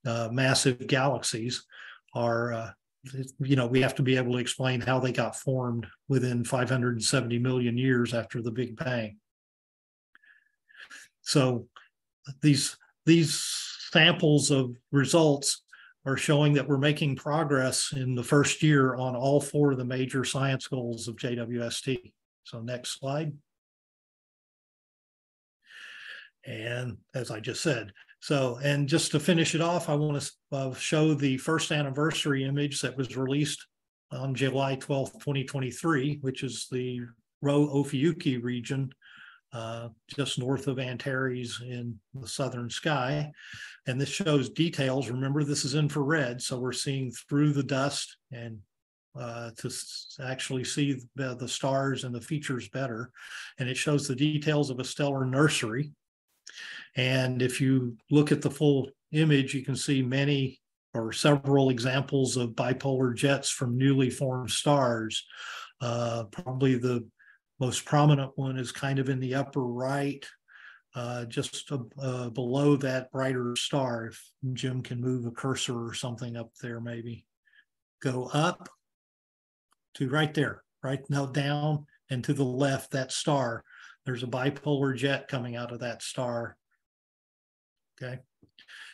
uh, massive galaxies, are uh, you know, we have to be able to explain how they got formed within 570 million years after the Big Bang. So these these samples of results are showing that we're making progress in the first year on all four of the major science goals of JWST. So next slide. And as I just said, so, and just to finish it off, I want to uh, show the first anniversary image that was released on July 12th, 2023, which is the Rho Ophiuchi region uh, just north of Antares in the southern sky. And this shows details. Remember, this is infrared, so we're seeing through the dust and uh, to actually see the, the stars and the features better. And it shows the details of a stellar nursery. And if you look at the full image, you can see many or several examples of bipolar jets from newly formed stars. Uh, probably the most prominent one is kind of in the upper right, uh, just uh, below that brighter star. If Jim can move a cursor or something up there, maybe go up to right there, right now down and to the left, that star. There's a bipolar jet coming out of that star. Okay.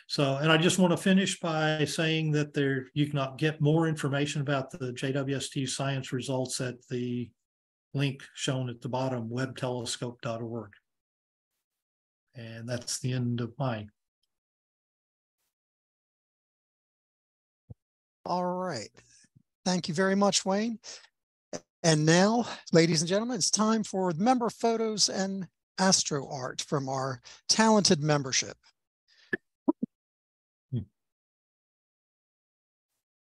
So, and I just want to finish by saying that there you can get more information about the JWST science results at the link shown at the bottom, webtelescope.org. And that's the end of mine. All right. Thank you very much, Wayne. And now, ladies and gentlemen, it's time for member photos and astro art from our talented membership. Hmm.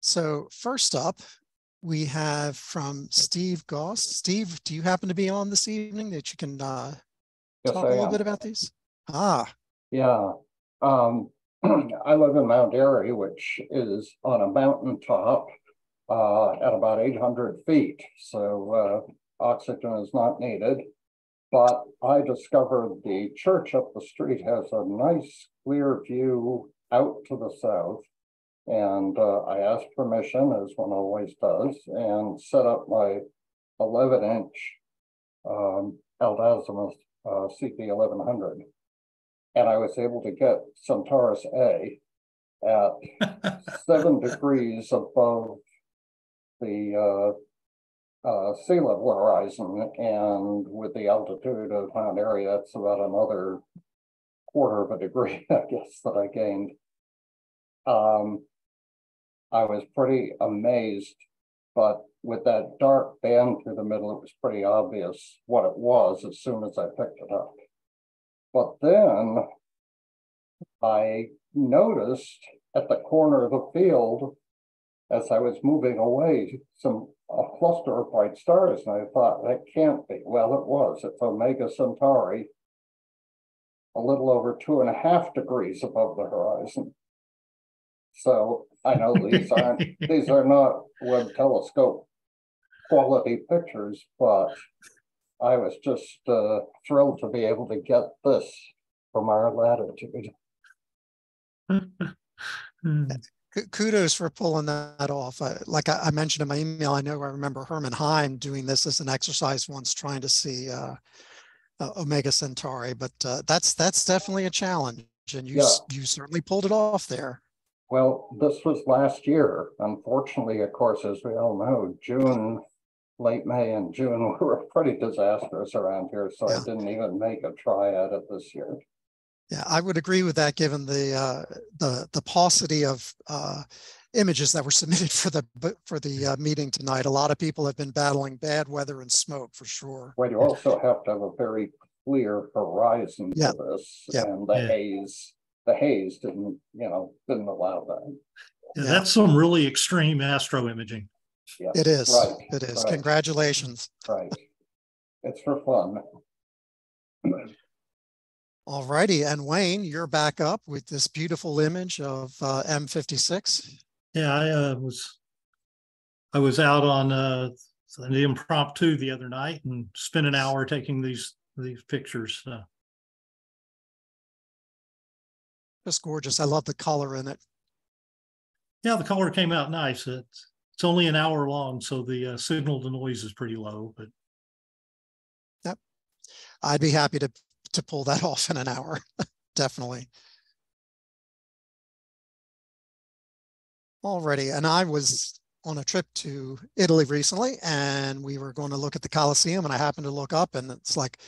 So first up, we have from Steve Goss. Steve, do you happen to be on this evening that you can uh, yes, talk I a little am. bit about these? Ah. Yeah. Um, (clears throat) I live in Mount Airy, which is on a mountain top uh, at about 800 feet. So uh, oxygen is not needed. But I discovered the church up the street has a nice clear view out to the south and uh, I asked permission, as one always does, and set up my 11 inch um, Altazimuth uh, CP 1100. And I was able to get Centaurus A at (laughs) seven degrees above the uh, uh, sea level horizon. And with the altitude of Mount Airy, that's about another quarter of a degree, (laughs) I guess, that I gained. Um, I was pretty amazed, but with that dark band through the middle, it was pretty obvious what it was as soon as I picked it up. But then I noticed at the corner of the field, as I was moving away, some a cluster of bright stars, and I thought that can't be. Well, it was. It's Omega Centauri, a little over two and a half degrees above the horizon. So I know these aren't (laughs) these are not Webb telescope quality pictures, but I was just uh, thrilled to be able to get this from our latitude. (laughs) kudos for pulling that off. like I, I, mentioned in my email, I know I remember Herman Heim doing this as an exercise once, trying to see uh, uh, Omega Centauri. But uh, that's that's definitely a challenge, and you yeah. you certainly pulled it off there. Well, this was last year. Unfortunately, of course, as we all know, June, late May and June (laughs) were pretty disastrous around here, so yeah. I didn't even make a try at it this year. Yeah, I would agree with that, given the uh, the the paucity of uh, images that were submitted (laughs) for the for the uh, meeting tonight. A lot of people have been battling bad weather and smoke for sure. Well, you also have to have a very clear horizon yeah. for this, yeah. and the yeah. haze. The haze didn't, you know, didn't allow that. Yeah, that's some really extreme astro imaging. Yeah, it is. Right. It is. Right. Congratulations. Right. It's for fun. All righty, and Wayne, you're back up with this beautiful image of uh, M56. Yeah, I uh, was I was out on uh, the impromptu the other night and spent an hour taking these these pictures. Uh. Just gorgeous. I love the color in it. Yeah, the color came out nice. It's it's only an hour long, so the uh, signal to noise is pretty low. But yep, I'd be happy to to pull that (laughs) off in an hour. (laughs) Definitely. Already, and I was on a trip to Italy recently, and we were going to look at the Colosseum, and I happened to look up, and it's like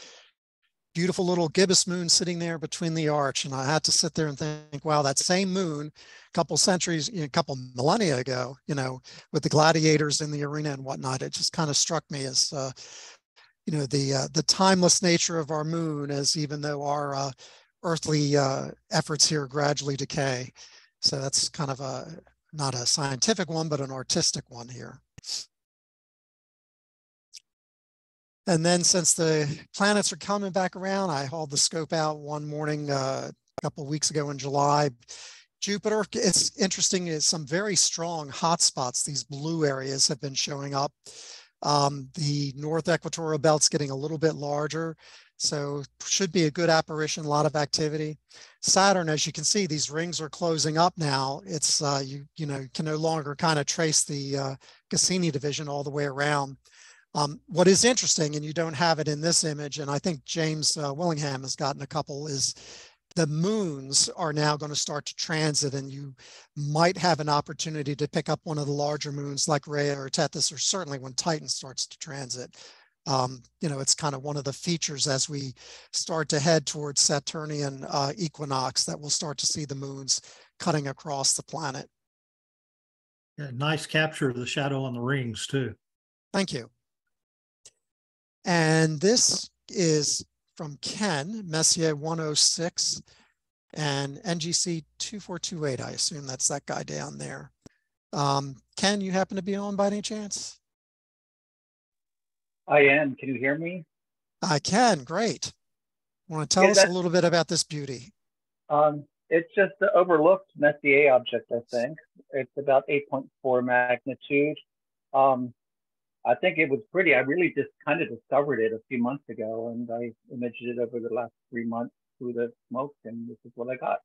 beautiful little gibbous moon sitting there between the arch, and I had to sit there and think, wow, that same moon, a couple centuries, a couple millennia ago, you know, with the gladiators in the arena and whatnot, it just kind of struck me as uh, you know the uh, the timeless nature of our moon as even though our uh, earthly uh, efforts here gradually decay. So that's kind of a not a scientific one but an artistic one here and then since the planets are coming back around i hauled the scope out one morning uh, a couple weeks ago in july Jupiter, it's interesting, is some very strong hotspots. These blue areas have been showing up. Um, the north equatorial belt's getting a little bit larger, so should be a good apparition, a lot of activity. Saturn, as you can see, these rings are closing up now. It's, uh, you, you know, can no longer kind of trace the uh, Cassini division all the way around. Um, what is interesting, and you don't have it in this image, and I think James uh, Willingham has gotten a couple, is the moons are now going to start to transit and you might have an opportunity to pick up one of the larger moons like Rhea or Tethys, or certainly when Titan starts to transit. Um, you know, it's kind of one of the features as we start to head towards Saturnian uh, equinox that we'll start to see the moons cutting across the planet. Yeah, nice capture of the shadow on the rings too. Thank you. And this is from Ken, Messier 106 and NGC 2428. I assume that's that guy down there. Um, Ken, you happen to be on by any chance? I am. Can you hear me? I can. Great. Want to tell yeah, us a little bit about this beauty? Um, it's just the overlooked Messier object, I think. It's about 8.4 magnitude. Um, I think it was pretty. I really just kind of discovered it a few months ago, and I imaged it over the last three months through the smoke, and this is what I got.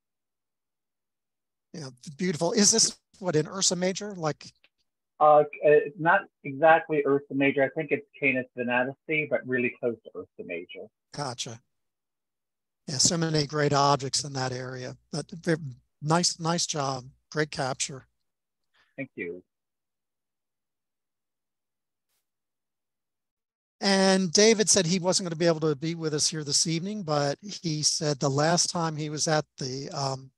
Yeah, beautiful. Is this what in Ursa Major? Like, uh, it's not exactly Ursa Major. I think it's Canis Venatici, but really close to Ursa Major. Gotcha. Yeah, so many great objects in that area. But nice, nice job. Great capture. Thank you. And David said he wasn't going to be able to be with us here this evening, but he said the last time he was at the, um,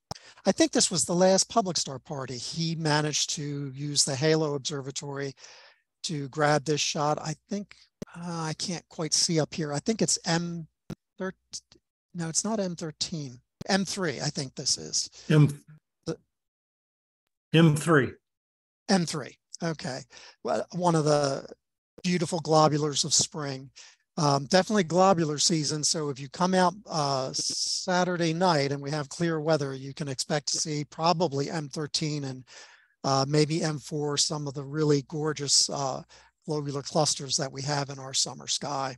I think this was the last public star party, he managed to use the HAL Observatory to grab this shot. I think, uh, I can't quite see up here. I think it's M13. No, it's not M13. M3, I think this is. M M3. M3. Okay. Well, one of the beautiful globulars of spring. Um, definitely globular season. So if you come out uh, Saturday night and we have clear weather, you can expect to see probably M13 and uh, maybe M4, some of the really gorgeous uh, globular clusters that we have in our summer sky.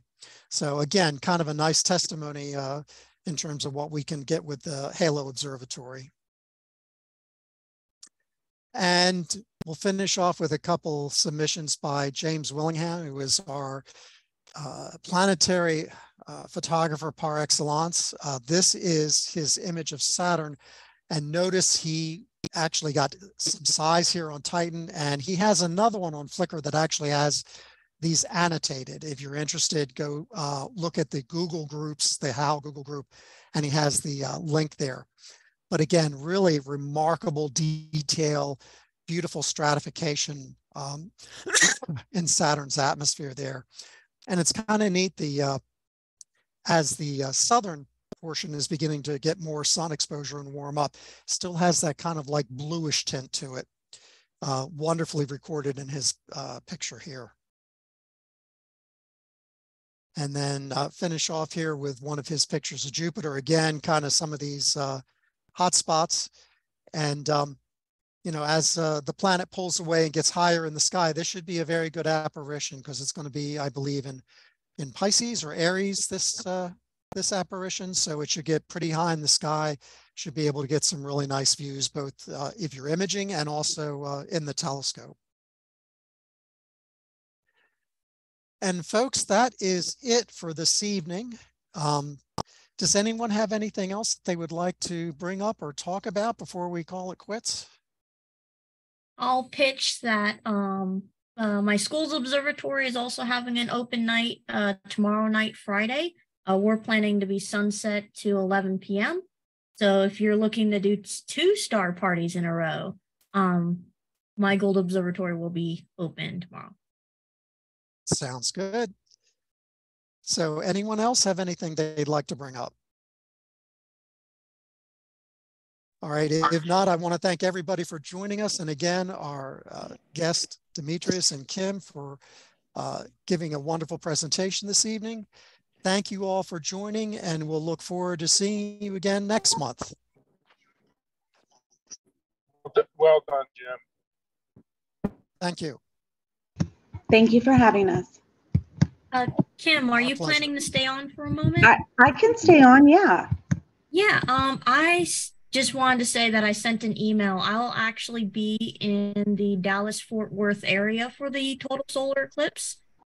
So again, kind of a nice testimony uh, in terms of what we can get with the HAL Observatory. And we'll finish off with a couple submissions by James Willingham, who is our uh, planetary uh, photographer par excellence. Uh, this is his image of Saturn. And notice he actually got some size here on Titan, and he has another one on Flickr that actually has these annotated. If you're interested, go uh, look at the Google groups, the HAL Google group, and he has the uh, link there. But again, really remarkable detail, beautiful stratification um, (coughs) in Saturn's atmosphere there. And it's kind of neat, the uh, as the uh, southern portion is beginning to get more sun exposure and warm up, still has that kind of like bluish tint to it. Uh, wonderfully recorded in his uh, picture here. And then uh, finish off here with one of his pictures of Jupiter. Again, kind of some of these uh, hot spots. And, um, you know, as uh, the planet pulls away and gets higher in the sky, this should be a very good apparition because it's going to be, I believe, in in Pisces or Aries this uh, this apparition. So it should get pretty high in the sky. Should be able to get some really nice views, both uh, if you're imaging and also uh, in the telescope. And folks, that is it for this evening. Um, does anyone have anything else they would like to bring up or talk about before we call it quits? I'll pitch that um, uh, my school's observatory is also having an open night uh, tomorrow night, Friday. Uh, we're planning to be sunset to 11 p.m. So if you're looking to do two star parties in a row, um, my gold observatory will be open tomorrow. Sounds good. So anyone else have anything they'd like to bring up? All right, if not, I want to thank everybody for joining us. And again, our uh, guest, Demetrius and Kim, for uh, giving a wonderful presentation this evening. Thank you all for joining, and we'll look forward to seeing you again next month. Well done, Jim. Thank you. Thank you for having us. Uh, Kim, are you planning to stay on for a moment? I, I can stay on, yeah. Yeah, um, I just wanted to say that I sent an email. I'll actually be in the Dallas Fort Worth area for the total solar eclipse.